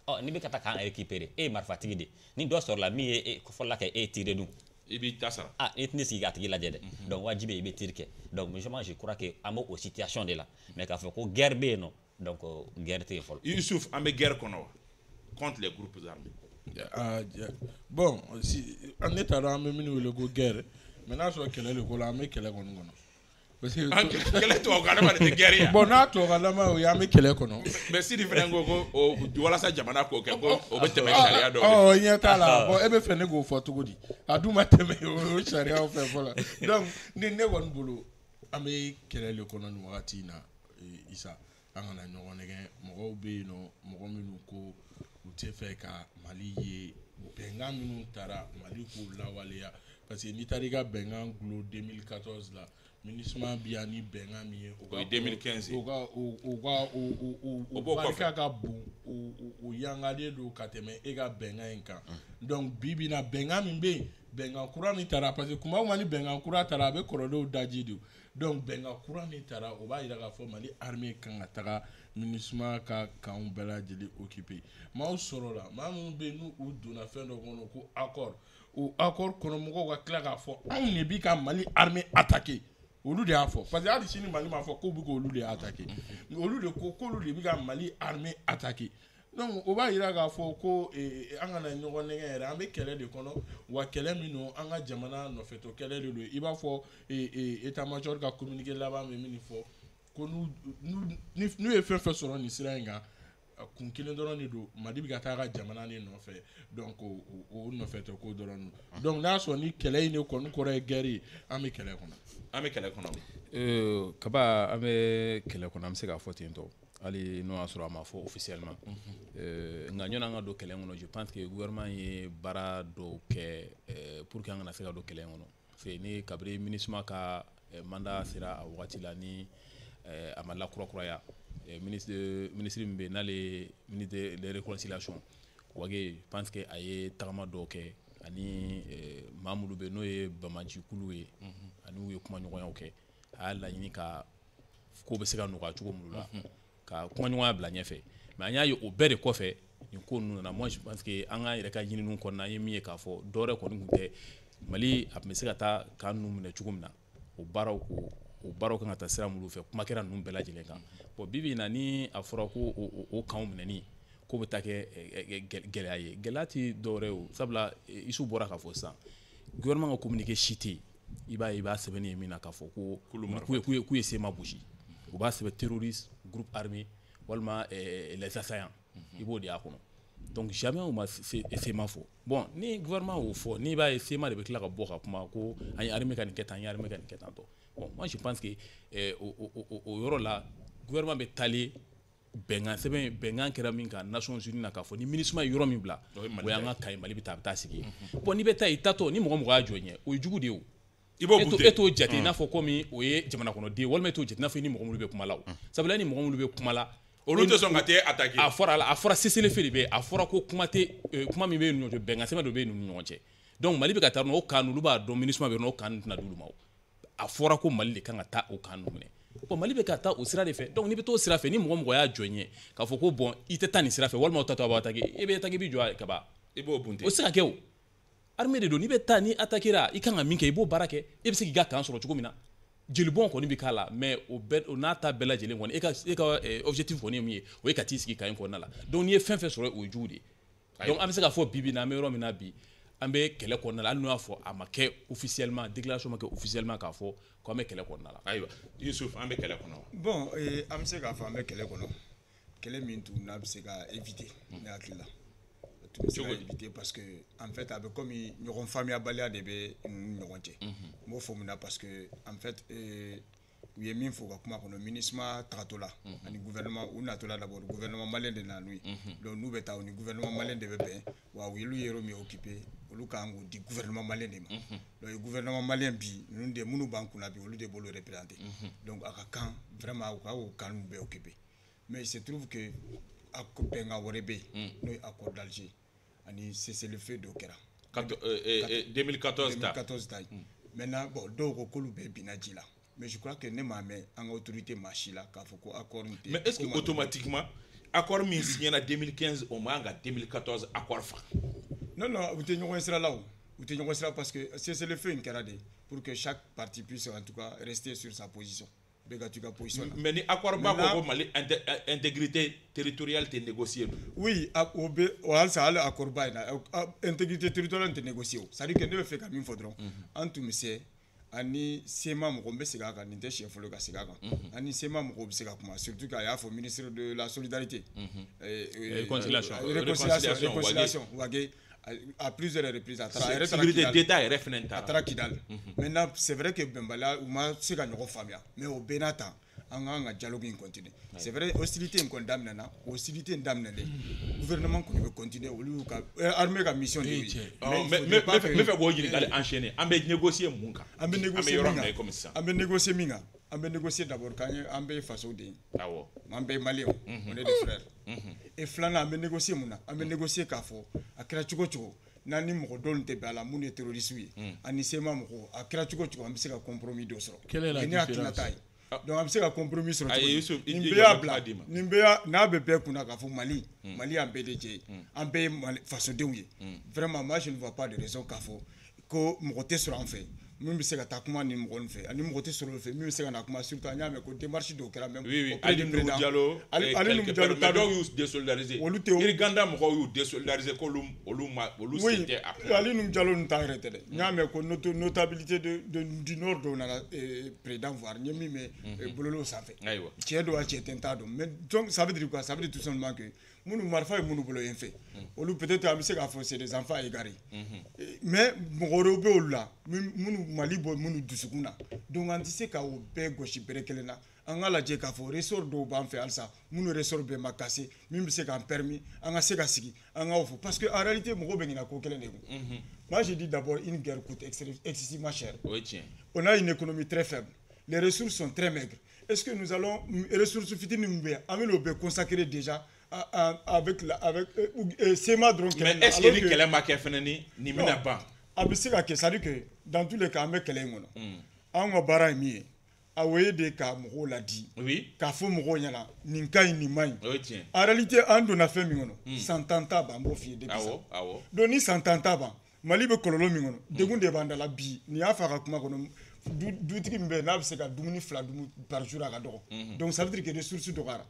S4: Ɔ n'i bɛ ka taa kan récupérer e ye marifatigi de ni dɔ sɔrɔla min ye e fɔlɔla ka e tirer dun.
S1: I b'i ta sara.
S4: Ah i tɛna sigi k'a tigi lajɛ dɛ. Donc wajibi i bɛ tiri kɛ. Donc musoman je crois que an o situation de la. Mais k'a fɔ ko guerre bɛ yen nɔ donc euh, guerre tɛ yen fɔlɔ.
S1: Yusuf an bɛ guerre kɔnɔ wa? Contre les groupes armés.
S5: Ah, bon si ne t'a dɔn an bɛ minnu wele ko guerre mais n'a sɔrɔ kɛlɛ de ko la an bɛ kɛlɛ kɔni kɔnɔ parce que
S1: kɛlɛ tubabukan ma de tɛ guerre ya
S5: bon n'a tɔgɔlama o ye an bɛ kɛlɛ kɔnɔ
S1: mais sidi fɛnɛ ko ko o walasa jamana k'o kɛ ko o bɛ tɛmɛ sariya de
S5: ɔ ɲɛ t'a la bon e bɛ fɛ ne k'o fɔ cogo di a dun ma tɛmɛ o sariyaw fɛ fɔlɔ donc ni ne kɔni bolo an bɛ kɛlɛ de kɔnɔ nin wagati in na isa an kana ɲɔgɔn nɛgɛ mɔgɔw bɛ yen nɔ mɔgɔ minnu ko u tɛ fɛ ka mali ye bɛnkan minnu taara mali k'o lawaleya parce que n'i taara i ka bɛnkan gulo 2014 la minisma bi yan ni bɛnkan min ye
S1: O ye 2015 ye.
S5: o ka o o ka o o o
S1: O
S5: o barika ka bon o o o yangalen don ka tɛmɛ e ka bɛnkan in kan donc bi bi in na bɛnkan min bɛ yen bɛnkan kura min taara parce que kuma o kuma ni bɛnkan kura taara a bɛ kɔrɔlenw daji de donc bɛnkan kura min taara o b'a yira k'a fɔ mali armée kan ka taga minisma ka kanw bɛɛ lajɛlen occuper maaw sɔrɔ la maa minnu bɛ yen n'u donna fɛn dɔ kɔnɔ ko accord o accord kɔnɔ mɔgɔw ka tila k'a fɔ anw de bi ka mali armée attaquer olu de y'a fɔ parce que hali sini mali m'a fɔ k'u bɛ k'olu de attaquer olu de ko k'olu de bɛ ka mali armée attaquer donc o b'a yira k'a fɔ ko eh, an kana ɲɔgɔn nɛgɛ yɛrɛ an bɛ kɛlɛ de kɔnɔ wa kɛlɛ min don an ka jamana nɔfɛtɔ kɛlɛ de don i b'a fɔ eh, eh, état major ka communiqué laban bɛ min fɔ ko n'u n'u ye fɛn fɛn sɔrɔ nin sira in kan kun kelen dɔrɔn de don. Mali bɛ ka taa a ka jamana de nɔfɛ. Donc o nɔfɛ tɛ ko dɔrɔn don. Donc n'a sɔrɔ ni kɛlɛ in de kɔni kɔrɔ ye guerre ye an bɛ kɛlɛ kɔnɔ.
S1: An bɛ kɛlɛ kɔnɔ.
S3: Euh, kaba an bɛ kɛlɛ kɔnɔ. An bɛ se k'a fɔ ten tɔ. Hali n'o y'a sɔrɔ a ma fɔ officiellement. Euh, nka ɲɔni an ka don kɛlɛ in kɔnɔ je pense que gouvernement ye baara dɔw kɛ euh, pour que an kana se ka don kɛlɛ in kɔnɔ. Parce que ni kabiri minisma ka mandat sera a wagati la ni a ma lakurakuraya ministre de- ministre min bɛ n'ale ministre de réconciliation. Wage pense que a ye tagama dɔw kɛ. Ani eh, maa minnu bɛ n'o ye ye ani u ye kumaɲɔgɔnyaw kɛ. A y'a laɲini ka ko bɛ se ka nɔgɔya cogo minnu la. Ka kumaɲɔgɔnya bila ɲɛfɛ. Mɛ an y'a ye o bɛɛ de kɔfɛ nin ko ninnu nana moi je pense que an yɛrɛ ka ɲininiw kɔnɔna an ye min ye k'a fɔ dɔwɛrɛ kɔni tun tɛ. Mali a tun bɛ se ka taa kan ninnu minɛ cogo min na. O baaraw ko o baaraw kan ka taa sira minnu fɛ kuma kɛra ninnu bɛɛ lajɛlen kan. Bon bibi na ni a fɔra ko o- kanw minɛni ko bɛ taa kɛ gɛlɛya ye. Gɛlɛya tɛ dɔwɛrɛ ye o. Sabula isu bɔra k'a fɔ sisan gouvernement ka communiqué si tɛ yen. I b'a ye i b'a sɛbɛnni ye min na k'a fɔ ko k'u ye- k'u ye- sema gosi. U b'a sɛbɛn terroriste groupe armé walima les assaillants. I b'o de y'a kɔnɔ. Donc jamais u ma sema fɔ. Bon ni gouvernement y'o fɔ n'i b'a ye sema de bɛ tila ka bɔ ka kuma ko an ye armée ka nin kɛ tan an ye armée ka nin kɛ tan tɔ bon moi je pense que eh, o, o, o, o yɔrɔ la gouvernement bɛ taalen bɛnkan sɛbɛn bɛnkan kɛra min kan nations unies na k'a fɔ ni minisma ye yɔrɔ min bila
S1: O
S3: y'an ka kayi mali bɛ taa a bɛ taa sigi. Bon n'i bɛ taa i tatɔ ni mɔgɔ mɔgɔ y'a jɔ ɲɛ o ye jugu de ye o.
S1: I b'o
S3: e
S1: bute
S3: e t'o jate i n'a fɔ komi o ye jamana kɔnɔden walima e t'o jate i n'a fɔ i ni mɔgɔ minnu bɛ kuma la o. Sabula e ni mɔgɔ minnu bɛ kuma la
S1: olu tɛ sɔn ka t'e attaquer.
S3: a fɔra la a fɔra seselefe de bɛ yen a fɔra ko kuma tɛ eh, kuma min bɛ yen ɲɔgɔn cɛ bɛnkan sɛbɛn dɔ bɛ yen ni ɲɔgɔn cɛ. Donc mali bɛ ka taa n'o o kan olu b'a dɔn minisuma bɛ yen nɔ o kan tɛna d'olu ma o a fɔra ko mali de kan ka taa o kan ninnu minɛ bon mali bɛ ka taa o sira de fɛ. Donc n'i bɛ taa o sira fɛ ni mɔgɔ mɔgɔ y'a jɔ n ye k'a fɔ ko bɔn i tɛ taa nin sira fɛ walima o tatɔ a b'a attaquer e bɛ attaquer i bɛ jɔ a kaba
S1: i b'o bunte.
S3: O tɛ se ka kɛ o. Armée de don n'i bɛ taa ni attaquera i kan ka min kɛ i b'o baara kɛ e bɛ se k'i ka kan sɔrɔ cogo min na. Jelibɔn kɔni bɛ k'a la mais o bɛɛ o n'a ta bɛɛ lajɛlen kɔni e ka e ka eh, objectif kɔni ye min ye o ye ka t'i sigi kan in kɔnɔna la. Donc n'i ye fɛn fɛn sɔrɔ o ye jugu de. Ye donc an bɛ se ka fɔ bi bi in na an bɛ yɔrɔ min na bi an bɛ kɛlɛ kɔnɔna la. Hali n'o y'a fɔ a ma kɛ officiellement déclaration ma kɛ officiellement k'a fɔ ko an bɛ kɛlɛ kɔnɔna la.
S1: Ayiwa yusuf an bɛ kɛlɛ kɔnɔ
S2: bon eh, an bɛ se k'a fɔ an bɛ kɛlɛ kɔnɔ. Kɛlɛ min tun n'a bɛ se ka éviter ne hakili la. A tun bɛ se ka
S1: Cogo di?
S2: éviter parce que en fait a bɛ komi ɲɔgɔn faamuyabaliya de bɛ u ni ɲɔgɔn cɛ. N b'o fɔ mun na parce que en fait eh, u ye min fɔ ka kuma kɔnɔ minisma tagatɔ la ani gouvernement u d'abord gouvernement malien de nana n'u ye. Donc n'u bɛ taa u ni gouvernement malien de bɛ bɛn wa u y'olu ye yɔrɔ min occupé olu kan k'o di gouvernement malien de ma. Donc gouvernement malien bi ninnu de minnu b'an kunna bi olu de b'olu donc a ka kan vraiment u ka o kan bɛɛ occupé. Mais il se trouve que a bɛnkan wɛrɛ bɛ yen n'o ye accord d'Alger ani cessez-le-feu dɔ kɛra
S1: Kato- 2014 ta
S2: 2014 ta. ye maintenant bon dɔw ko k'olu bɛɛ binna ji la mais je crois que ne m'a mɛn an ka autorité maa si la k'a fɔ ko accord tɛ
S1: mais est ce que automatiquement accord min signé na 2015 o man kan ka 2014 accord fa
S2: non non u tɛ ɲɔgɔn sira la o u tɛ ɲɔgɔn sira parce que cessez-le-feu in kɛra de pour que chaque parti puisse en tout cas rester sur sa position. Bɛɛ ka to i ka position na
S1: mais ni accord ba ko
S2: Maintenant-
S1: ko mali inte- euh, intégrité territoriale tɛ négocier
S2: oui a- o bɛ o halisa hali accord ba in na ɛ, a- intégrité territoriale tɛ négocier o c'est à dire que ne bɛ fɛ ka min fɔ dɔrɔn an tun bɛ se ani sema mɔgɔ n bɛ segin a kan nin tɛ siɲɛ fɔlɔ ka segin a kan. Ani sema mɔgɔw bɛ se ka kuma surtout k'a y'a fɔ ministre de la solidarité. Euh, euh,
S3: Réconciliation.
S2: euh, réconciliation
S1: Réconciliation,
S2: réconciliation wage. A à plusieurs reprises a taara a yɛrɛ taara
S1: sécurité
S2: Kidal.
S1: d'état yɛrɛ fɛnɛ
S2: a
S1: taara
S2: taara kidali maintenant c'est vrai que bɛnbaliya u ma se ka ɲɔgɔn faamuya mais o bɛɛ n'a ta an kan ka dialogue in continuer c'est vrai hostilité in kɔni daminɛna hostilité in daminɛlen gouvernement kɔni bɛ continuer olu y'u ka euh, armée ka mission de y'o ye
S1: mais- n bɛ fɛ k'o ɲininkali enchaîner an bɛ négocier mun kan
S2: an bɛ négocier min kan an bɛ négocier min kan an bɛ négocier d'abord k'an ye an bɛɛ ye faso den ye
S1: awɔ
S2: an bɛɛ ye maliyɛnw on est des frères et filanan an bɛ négocier mun na an bɛ négocier k'a fɔ a kɛra cogo o cogo n'an ni mɔgɔ dɔw tɛ bɛn a la minnu ye terroriste ye ani sema mɔgɔw a kɛra cogo o cogo an bɛ se ka compromis dɔ sɔrɔ
S5: Quelle est la
S2: O ye ne hakilinata
S5: différence?
S2: ye donc an bɛ se ka compromis sɔrɔ cogo di nin bɛɛ y'a bila nin bɛɛ y'a n'a bɛ bɛɛ kunna k'a fɔ mali. Mali y'an bɛɛ de jɛ ye an bɛɛ ye Mali- fasodenw ye vraiment moi je ne vois pas de raison k'a fɔ ko mɔgɔ tɛ sɔrɔ an fɛ min bɛ se ka taa kuma ni mɔgɔ nin fɛ. Ani mɔgɔ tɛ sɔrɔ fɛ. Min bɛ se ka na kuma surtout an y'a mɛn ko démarche dɔw kɛra même
S1: oui oui.
S2: auprès du
S1: nuhu
S2: président. Ali Nuhu Jalo
S1: dɔw y'u désolidariser
S2: Olu tɛ-
S1: iriganda mɔgɔw y'u désolidariser k'olu olu ma olu
S2: oui.
S1: sen tɛ a kuma
S2: ali nu jalo nu ta yɛrɛ tɛ dɛ n y'a mɛn ko noto- notabilité de, de, du nord dɔw nana eh, président voir n ye min mɛn eh, bololaw sanfɛ.
S1: Ayiwa.
S2: Tiɲɛ don a tiɲɛ tɛ n t'a dɔn. Mais donc ça veut dire quoi? Ça veut dire tout simplement que minnu marifa ye minnu bolo yen fɛ olu peut-être an bɛ se k'a fɔ c'est des enfants égarés. Eh, mais mɔgɔ wɛrɛw bɛ olu la min- minnu mali bɔ minnu dusukun na donc an tɛ se ka o bɛɛ gosi bere kelen na an ka lajɛ k'a fɔ ressort dɔw b'an fɛ halisa minnu ressort bɛɛ ma cassé. Min bɛ se k'an permis. An ka se ka sigi. An k'aw parce que en réalité mɔgɔw bɛ ɲinɛ ko kelen de kun moi je dis d'abord une guerre coûte excessivement cher.
S1: O ye tiɲɛ
S2: on a une économie très faible. Les ressources sont très maigres. est-ce que nous allons ressources fitinin min bɛ yan an bɛn'o bɛɛ consacrer déjà avec la avec euh, euh, sema dɔrɔn
S1: mais
S2: kɛlɛ la,
S1: est ce que ni kɛlɛ ma kɛ fɛnɛ ni nin bɛna ban
S2: a bɛ se ka kɛ c'est à dire que dans tous les cas an bɛ kɛlɛ in kɔnɔ an ka baara ye min ye a o ye de ka mɔgɔw ladi
S1: oui.
S2: K'a fɔ mɔgɔw ɲɛna nin ka ɲi nin ma ɲi
S1: o ye tiɲɛ
S2: en réalité an donna fɛn min kɔnɔ san tan t'a ban an b'o f'i ye depuis
S1: awɔ
S2: sa
S1: awɔ
S2: donc ni san tan t'a ban mali bɛ kɔlɔlɔ min kɔnɔ degun de b'an bi nin y'a fɔ a ka kuma kɔnɔ du- dutigi min bɛ n'a bɛ se ka dumuni fila dun par jour a ka dɔgɔ. Donc ça veut dire que ressource dɔgɔyara.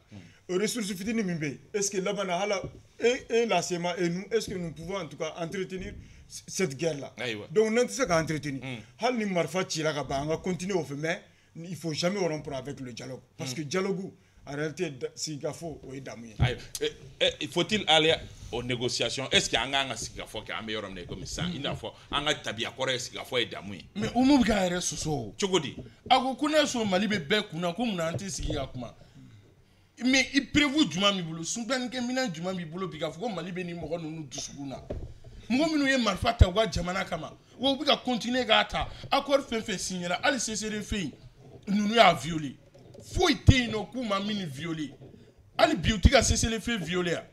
S2: O ressource fitinin min bɛ yen est ce que laban na hala e e la sema et nous est ce que nous pouvons en tout cas entretenir cette guerre là
S1: Ayiwa.
S2: donc n'an tɛ se ka entretenir hali ni marifa cira ka ban an ka continuer o fɛ mais il faut jamais rompre avec le dialogue. Parce que dialogue en réalité sigikafɔ o ye damu ye.
S1: Ayiwa faut-il aller aux négociations. Est ce que an k'an ka sigikafɔ kɛ an bɛ yɔrɔ min na i komi sisan i n'a fɔ an ka tabiya kɔrɔ ye sigikafɔ ye damu ye
S5: mais umu bɛ k'a yɛrɛ sɔsɔ o
S1: cogo di
S5: a ko ko ne sɔn mali bɛ bɛɛ kunna ko munna an tɛ sigi ka kuma. Mais i prévu jumɛn b'i bolo sunbanikɛ minɛn jumɛn b'i bolo bi k'a fɔ ko mali bɛ nin mɔgɔ ninnu dusukun na mɔgɔ minnu ye marifa ta u ka jamana kama. Wa u bɛ ka continuer k'a ta accord fɛn fɛn signera. Hali csre fɛ yen ninnu y'a violer foyi tɛ yen nɔ k'u ma min violer hali bi u tɛ ka csre fɛn violer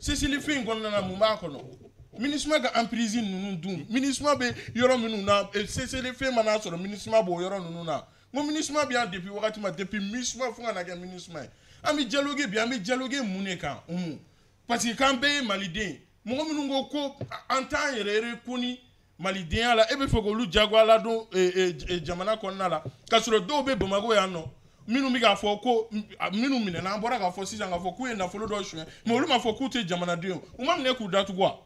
S5: fɛn in kɔnɔna na mun b'a kɔnɔ minisuma ka emprise ninnu dun minisuma bɛ yɔrɔ minnu na csre fɛn mana sɔrɔ minisuma b'o yɔrɔ ninnu na. N ko minisuma bɛ yan depuis wagati ma depuis minisuma fo ka na kɛ minisuma ye an bɛ dialogue bi an bɛ dialogue mun de kan umu. Parce que k'an bɛɛ ye maliden ye mɔgɔ minnu ko ko an t'an yɛrɛ rekoni malidenya la e bɛ fɛ k'olu jagoya ladon eh, eh, eh, jamana kɔnɔna la. K'a sɔrɔ dɔw bɛ bamako yan nɔ minnu bɛ k'a fɔ ko minnu minɛna an bɔra k'a fɔ sisan k'a fɔ k'u ye nafolo dɔ suɲɛ. Mɛ olu m'a fɔ k'u tɛ jamanaden ye. U ma minɛ k'u datugu wa?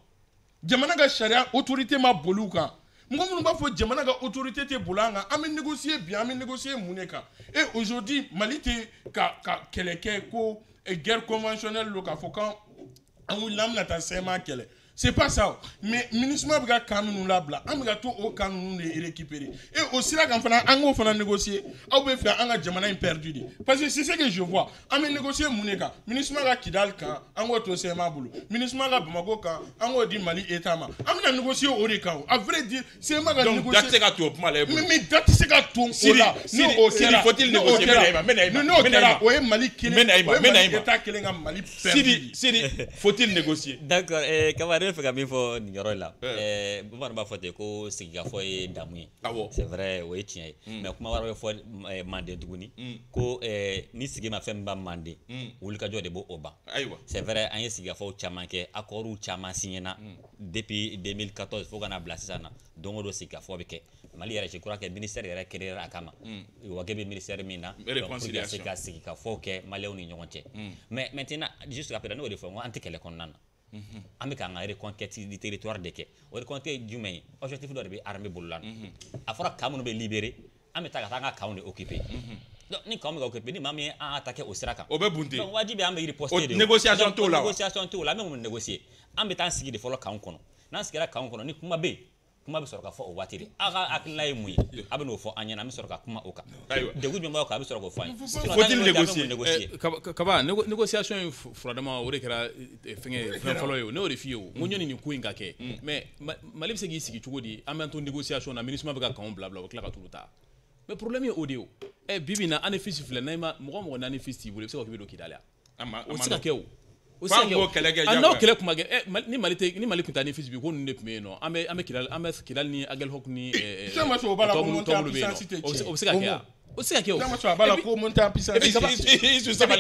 S5: Jamana ka sariya autorité ma boli u kan. Mɔgɔ minnu b'a fɔ jamana ka autorité tɛ boli an kan an bɛ négocier bi an bɛ négocier mun de kan. Et aujourd'hui mali tɛ ka ka kɛlɛ kɛ ko eh, guerre conventionnelle don k'a fɔ kan an wulila an bɛna taa sɛma kɛlɛ c'est pas ça. Mais minisuma bɛ ka kan minnu labila an bɛ ka to o kan ninnu de récupérer et o sira kan fana an k'o fana négocier aw bɛ fɛ an ka jamana in perdu de parce que c'est ce que je vois. An bɛ négocier mun de kan minisuma ka kidali kan an k'o to sɛma bolo minisuma ka bamako kan an k'o di mali état ma. An bɛna négocier o de kan o à vrai dire sɛma ka
S1: donc da tɛ se
S5: négocier.
S1: ka to o kuma la e bolo
S5: mais mais da tɛ se ka ton o
S1: Sidi,
S5: la n'o kɛra n'o
S1: négocier?
S5: n'o kɛra o ye mali kelen o ye mali
S1: ma.
S5: état kelen ka mali perdu
S1: sidi sidi faut-il négocier?
S4: D'accord eh, bɛ fɛ ka min fɔ nin yɔrɔ la
S1: Eh.
S4: eh, b'a fɔ ten ko sigikafɔ ye damu ye c'est vrai o ye tiɲɛ ye mais kuma wɛrɛ bɛ fɔ eh, manden tuguni ko eh, ni sigi ma fɛn min ba manden wulikajɔ de b'o ban c'est vrai an ye sigikafɔw caman kɛ accords caman signena depuis 2014 fo ka na bila sisan na. Don o don sigikafɔ bɛ kɛ mali yɛrɛ je kɛ que ministère yɛrɛ créer a kama. Wage bɛ ministère min na se ka sigikafɔw kɛ maliyɛnw ni ɲɔgɔn cɛ mais maintenant juste après n'o de fɔ n ko an tɛ kɛlɛ kɔnɔna na an bɛ k'an ka reconquête du territoire de kɛ. O reconquête ye jumɛn ye? Objectif dɔ de bɛ armée bolo la. A fɔra camp minnu bɛ libéré an bɛ taa ka taa an ka camp de occuper. Donc ni camp bɛ ka occuper ni maa min ye an attaqué o sira kan.
S1: O bɛ bunte.
S4: Donc wajibi an bɛ riposter de
S1: négociation t'o la
S4: négociation t'o la. An bɛ mun négocier? An bɛ taa an sigi de fɔlɔ camp kɔnɔ. N'an sigira camp kɔnɔ ni kuma bɛ yen kuma bɛ sɔrɔ ka fɔ o waati de. Aw ka hakilina ye mun ye? A bɛ n'o fɔ an ɲɛna an bɛ sɔrɔ ka kuma o kan. Degun jumɛn b'aw kan a bɛ sɔrɔ k'o fɔ an ye.
S1: Faut-il
S4: bɛ
S1: négocier?
S3: Eh, kaba négociation in furadama o de kɛra eh, fɛngɛ fɛn fɔlɔ ye o. Ne y'o de f'i ye o. N ko ɲɔni nin ko in ka kɛ. Mais Ma- mali bɛ se k'i sigi cogo di? An bɛ to négociation na MINUSMA bɛ ka kanw bila bila o bɛ tila ka tulu ta. Mais problème ye o de ye o. Ɛ bi bi in na an ni fisi filɛ n'a ma mɔgɔ o mɔgɔ n'a ni fisi t'i bolo i bɛ se ka fɔ k'i bɛ don kidali yan. O tɛ se ka kɛ o n'aw kɛlɛ kuma kɛ ni mali tɛ ni mali tun taa ni fisi bi ko ninnu de tun bɛ yen nɔ an bɛ an bɛ kidali an bɛ kidali ni agelhok ni
S5: o
S3: bɛ yen nɔ.
S5: puissance tɛ
S3: O bɛ se- ka kɛ yan o se ka kɛ o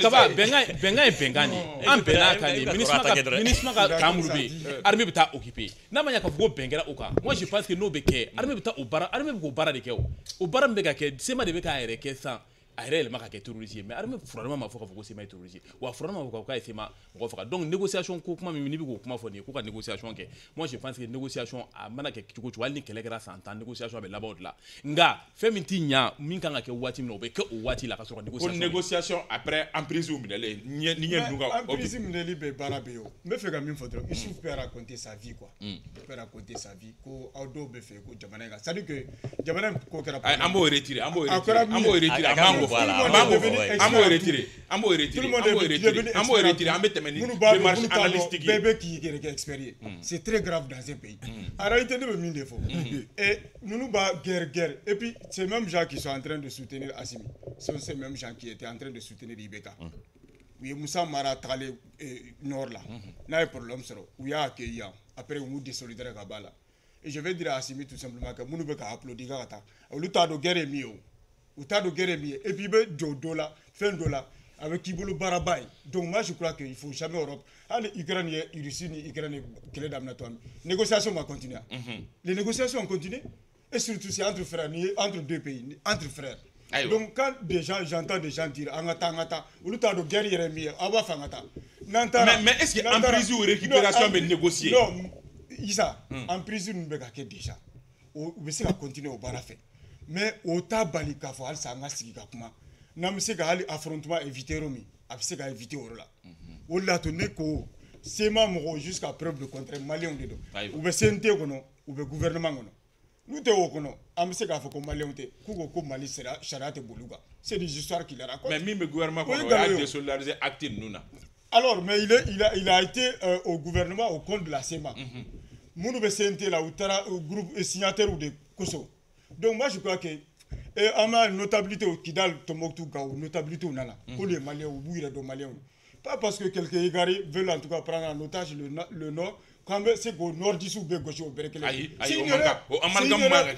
S3: kaba- bɛnkan ye- bɛnkan ye bɛnkan de ye an
S4: Eh,
S3: bɛnna
S4: eh,
S3: kan
S4: eh,
S3: de
S4: eh,
S3: minisma ka kan minnu bɛ yen armée bɛ taa occuper n'a ma ɲɛ k'a fɔ ko bɛn kɛra o kan moi je pense que n'o bɛ kɛ armée bɛ taa o baara armée bɛ k'o baara de kɛ o o baara min bɛ ka kɛ sema de bɛ k'a yɛrɛ kɛ sisan a yɛrɛ yɛlɛma ka kɛ terroriste ye. Mais armée furadama ma fɔ k'a fɔ ko sema ye terroriste ye. Wa furadama ma fɔ k'a ye sema mɔgɔ faga. Donc négociation ko kuma min n'i bɛ k'o kuma fɔ nin ye ko ka négociation kɛ. Moi je pense que négociation a mana kɛ cogo cogo. Hali ni kɛlɛ kɛra san tan négociation bɛ laban o de la nka fɛn min t'i ɲa min kan ka kɛ waati min na o bɛ kɛ o waati la ka sɔrɔ ka
S1: ko
S3: négociation kɛ.
S1: négociation après emprise minɛlen. Ni ɲɛ ni ɲɛ ninnu ka
S2: en prise minɛli bɛ baara bɛ yen o. N bɛ fɛ ka min fɔ dɔrɔn. Isuf peut raconter sa vie quoi. Il peut raconter sa vie. Ko aw dɔw bɛ fɛ ko jamana in ka. C'est à dire que jamana in ko kɛra
S1: Ayi, an b'o retirer an b'o
S2: A
S1: retirer
S2: kɛra min
S1: an b'o
S2: ye?
S1: retirer
S4: A-
S1: an
S4: Voilà, an
S1: b'o retirer an b'o an an an bɛ tɛmɛ ni
S2: Minnu b'a-
S1: démarche
S2: minnu t'a dɔn,
S1: analytique
S2: bɛɛ
S1: ye
S2: bɛ k'i yɛrɛ kɛ expert ye c'est très grave dans un pays. En réalité ne bɛ min de fɔ et ninnu b'a guerre guerre. Et puis ces mêmes gens qui sont en train de soutenir Assimi sont ces mêmes gens qui étaient en train de soutenir Ibeka. U ye Musa Mara tagalen nord la n'a ye problème sɔrɔ u y'a accueilli yan après u m'u désolidaire ka bɔ a la et je vais dire à Assimi tout simplement que minnu bɛ ka applaudir k'a ka taa olu t'a dɔn guerre ye min ye o u t'a guerre ye min ye et puis i bɛ jɔ dɔ la fɛn dɔ la a bɛ k'i bolo baaraba ye donc moi je crois que il faut jamais Europe. Hali Ukraine ye Russie ni Ukraine ye kɛlɛ daminɛ tuma min négociation va continuer. Les négociations ont continué et surtout c'est entre frères ni entre deux pays entre frères.
S1: Ayiwa.
S2: donc quand des gens j'entends des gens dire an ka taa an ka taa olu t'a dɔn guerre yɛrɛ ye min ye aw b'a fɛ an ka taa n'an taara
S1: Mais- mais est-ce que
S2: n'an taara-
S1: emprise ou récupération
S2: Non,
S1: bɛ négocier?
S2: non Isa emprise ninnu bɛ ka kɛ déjà o u bɛ se ka continuer o baara fɛ mais o t'a bali k'a fɔ halisa an ka sigi ka kuma. N'an bɛ se ka hali affrontement éviter yɔrɔ min a bɛ se ka éviter o yɔrɔ la. O de ne ko mɔgɔw jusqu'à preuve de contraire maliyɛnw de don
S1: Ayiwa.
S2: u bɛ CNT kɔnɔ u bɛ gouvernement kɔnɔ. N'u tɛ o kɔnɔ an bɛ se k'a fɔ ko maliyɛnw tɛ k'u ko ko mali sariya tɛ boli u kan. C'est des histoires qu'il raconte
S1: mais min bɛ gouvernement kɔnɔ o y'a acte ninnu na.
S2: Alors, mais il, a, été euh, au gouvernement au compte de la CEMA. Mounou be CNT là, ou tara au groupe euh, de Koso. Donc moi je crois que et on a une notabilité au Kidal Tombouctou ou notabilité au Nana. Pour les Maliens ou Bouire de Maliens. Pas parce que quelques égarés veulent en tout cas prendre en otage le, le Nord. Quand même, c'est qu'au Nord d'ici ou bien gauche au.
S1: Manga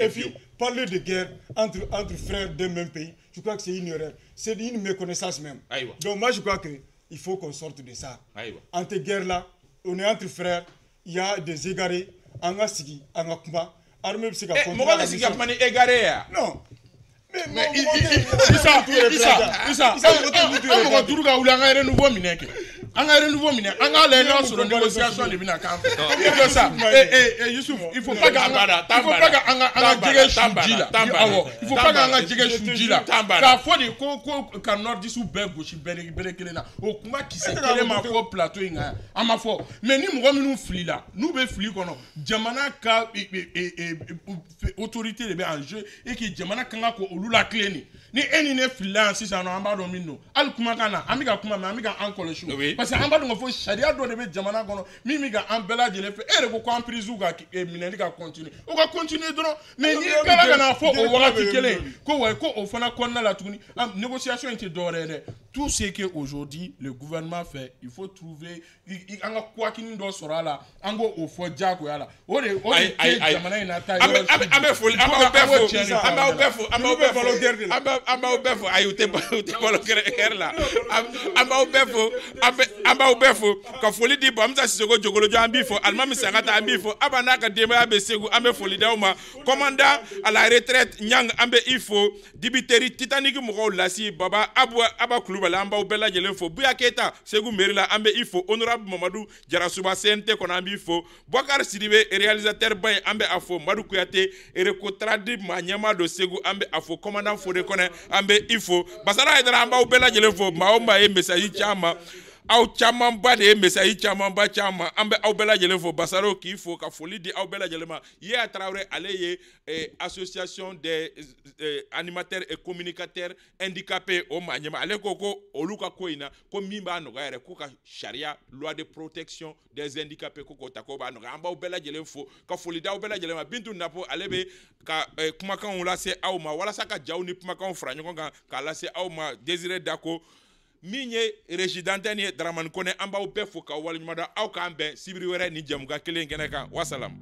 S2: Et puis, parler de guerre entre, entre frères d'un même pays, je crois que c'est une erreur. C'est une méconnaissance même.
S1: Aïwa.
S2: Donc moi je crois qu'il faut qu'on sorte de ça.
S1: Aïwa.
S2: Entre guerre là, on est entre frères, il y a des égarés, an ka sigi, an ka kuma, Armè bi se ka
S1: kontra
S2: la
S1: misyon. Mwen wè
S2: se
S1: ka mani egare ya.
S2: Non. Mwen,
S5: isa, isa, isa. An
S2: mwen kontourou ka
S5: ou
S2: la
S5: gare
S2: nou
S5: wè minè ke. An ka renouveau minɛ kɛ an ka renouveau minɛ an k'a lajɛ n'a
S2: Ni
S5: sɔrɔ
S2: mun ko
S5: négociation
S2: b'a
S5: de bɛna k'an fɛ
S2: Non.
S5: i ko sa
S2: Non.
S5: eh eh eh Yusuf il faut pas que an ka
S1: Tambara,
S5: il faut pas que an ka an ka
S1: Tambara,
S5: jɛgɛ su
S1: Tambara,
S5: ji la
S1: Tambara,
S5: awɔ il faut pas que an ka
S1: Tambara.
S5: jɛgɛ su ji la
S1: Tambara.
S5: k'a fɔ de ko ko ka nordisiw bɛɛ gosi bere bere kelen na o kuma kisɛ kelen ma fɔ plateau in kan yan an ma fɔ mais ni mɔgɔ minnu filila n'u bɛ fili kɔnɔ jamana ka eh, eh, eh, eh, eh, autorité de bɛ en jeu et que jamana kan ka ko olu la tilen de ni e ni ne filila yan sisan nɔ an b'a dɔn min don hali kumakan na an bɛ ka kuma mɛ an bɛ ka an kɔlɔsi o. Parce que an b'a dɔn k'a fɔ sariya dɔ de bɛ jamana kɔnɔ min bɛ ka an bɛɛ lajɛlen fɛ e yɛrɛ ko ko anpiriziw ka eh, minɛli ka continuer o ka continuer dɔrɔn mais n'i
S2: mais
S5: ka n'a fɔ o wagati kelen ko wa ko o fana kɔnɔna la tuguni négociation in tɛ dɔwɛrɛ ye dɛ tout ce que aujourd'hui le gouvernement fait il faut trouver an ka kuwakinin dɔ sɔrɔ a la an k'o o fɔ diyagoya la o de o de tɛ jamana in yɔrɔ
S1: an bɛ foli an b'aw bɛɛ fo an b'aw bɛɛ fo an b'aw bɛɛ fo an bɛ- an b'aw bɛɛ fo ayi u tɛ ba- u tɛ balo kɛrɛ la an an b'aw bɛɛ fo an bɛ an b'aw bɛɛ fo ka foli di bamusa sisoko jogolojɔ an b'i fo alimami sangata an b'i fo aba n'a ka denbaya bɛ segu an bɛ foli d'aw ma commandant à la retraite ɲang an bɛ i fo dibiteri titanic mɔgɔw lasi baba abu aba kulubali an b'aw bɛɛ lajɛlen fo. Buya keyita segu mairie la an bɛ i fo honorable mamadu jarasuba cnt kɔnɔ an b'i fo bɔkari sidibe réalisateur ba ye an bɛ a fo madu kuyate erekotaradi maa ɲɛma don segu an bɛ a fo commandant fode kɔnɛ an bɛ i fo basara hayidara an b'aw bɛɛ lajɛlen fo. Maa o maa ye message caman aw camanba de ye message camanba caman an bɛ aw bɛɛ lajɛlen fo basaro k'i fo ka foli di aw bɛɛ lajɛlen ma tarawele eh, association des eh, animateurs et communicateurs handicapés o maa ɲɛma ale ko ko olu ka ko in na ko min b'a nɔgɔya yɛrɛ ka sariya loi de protection des handicapés ko k'o ta k'o b'a nɔgɔya an b'aw bɛɛ lajɛlen fo ka foli di aw bɛɛ lajɛlen ma bintu napo ale bɛ ka eh, kumakanw lase aw ma walasa ka jaw ni kumakanw fara ɲɔgɔn kan k'a lase aw ma désiré dako min ye résidantɛni ye daramani kɔnɛ an b'aw bɛɛ fo k'aw waleɲuman aw k'an bɛn sibiri wɛrɛ ni jamuka kelen kɛnɛ kan. Wasalam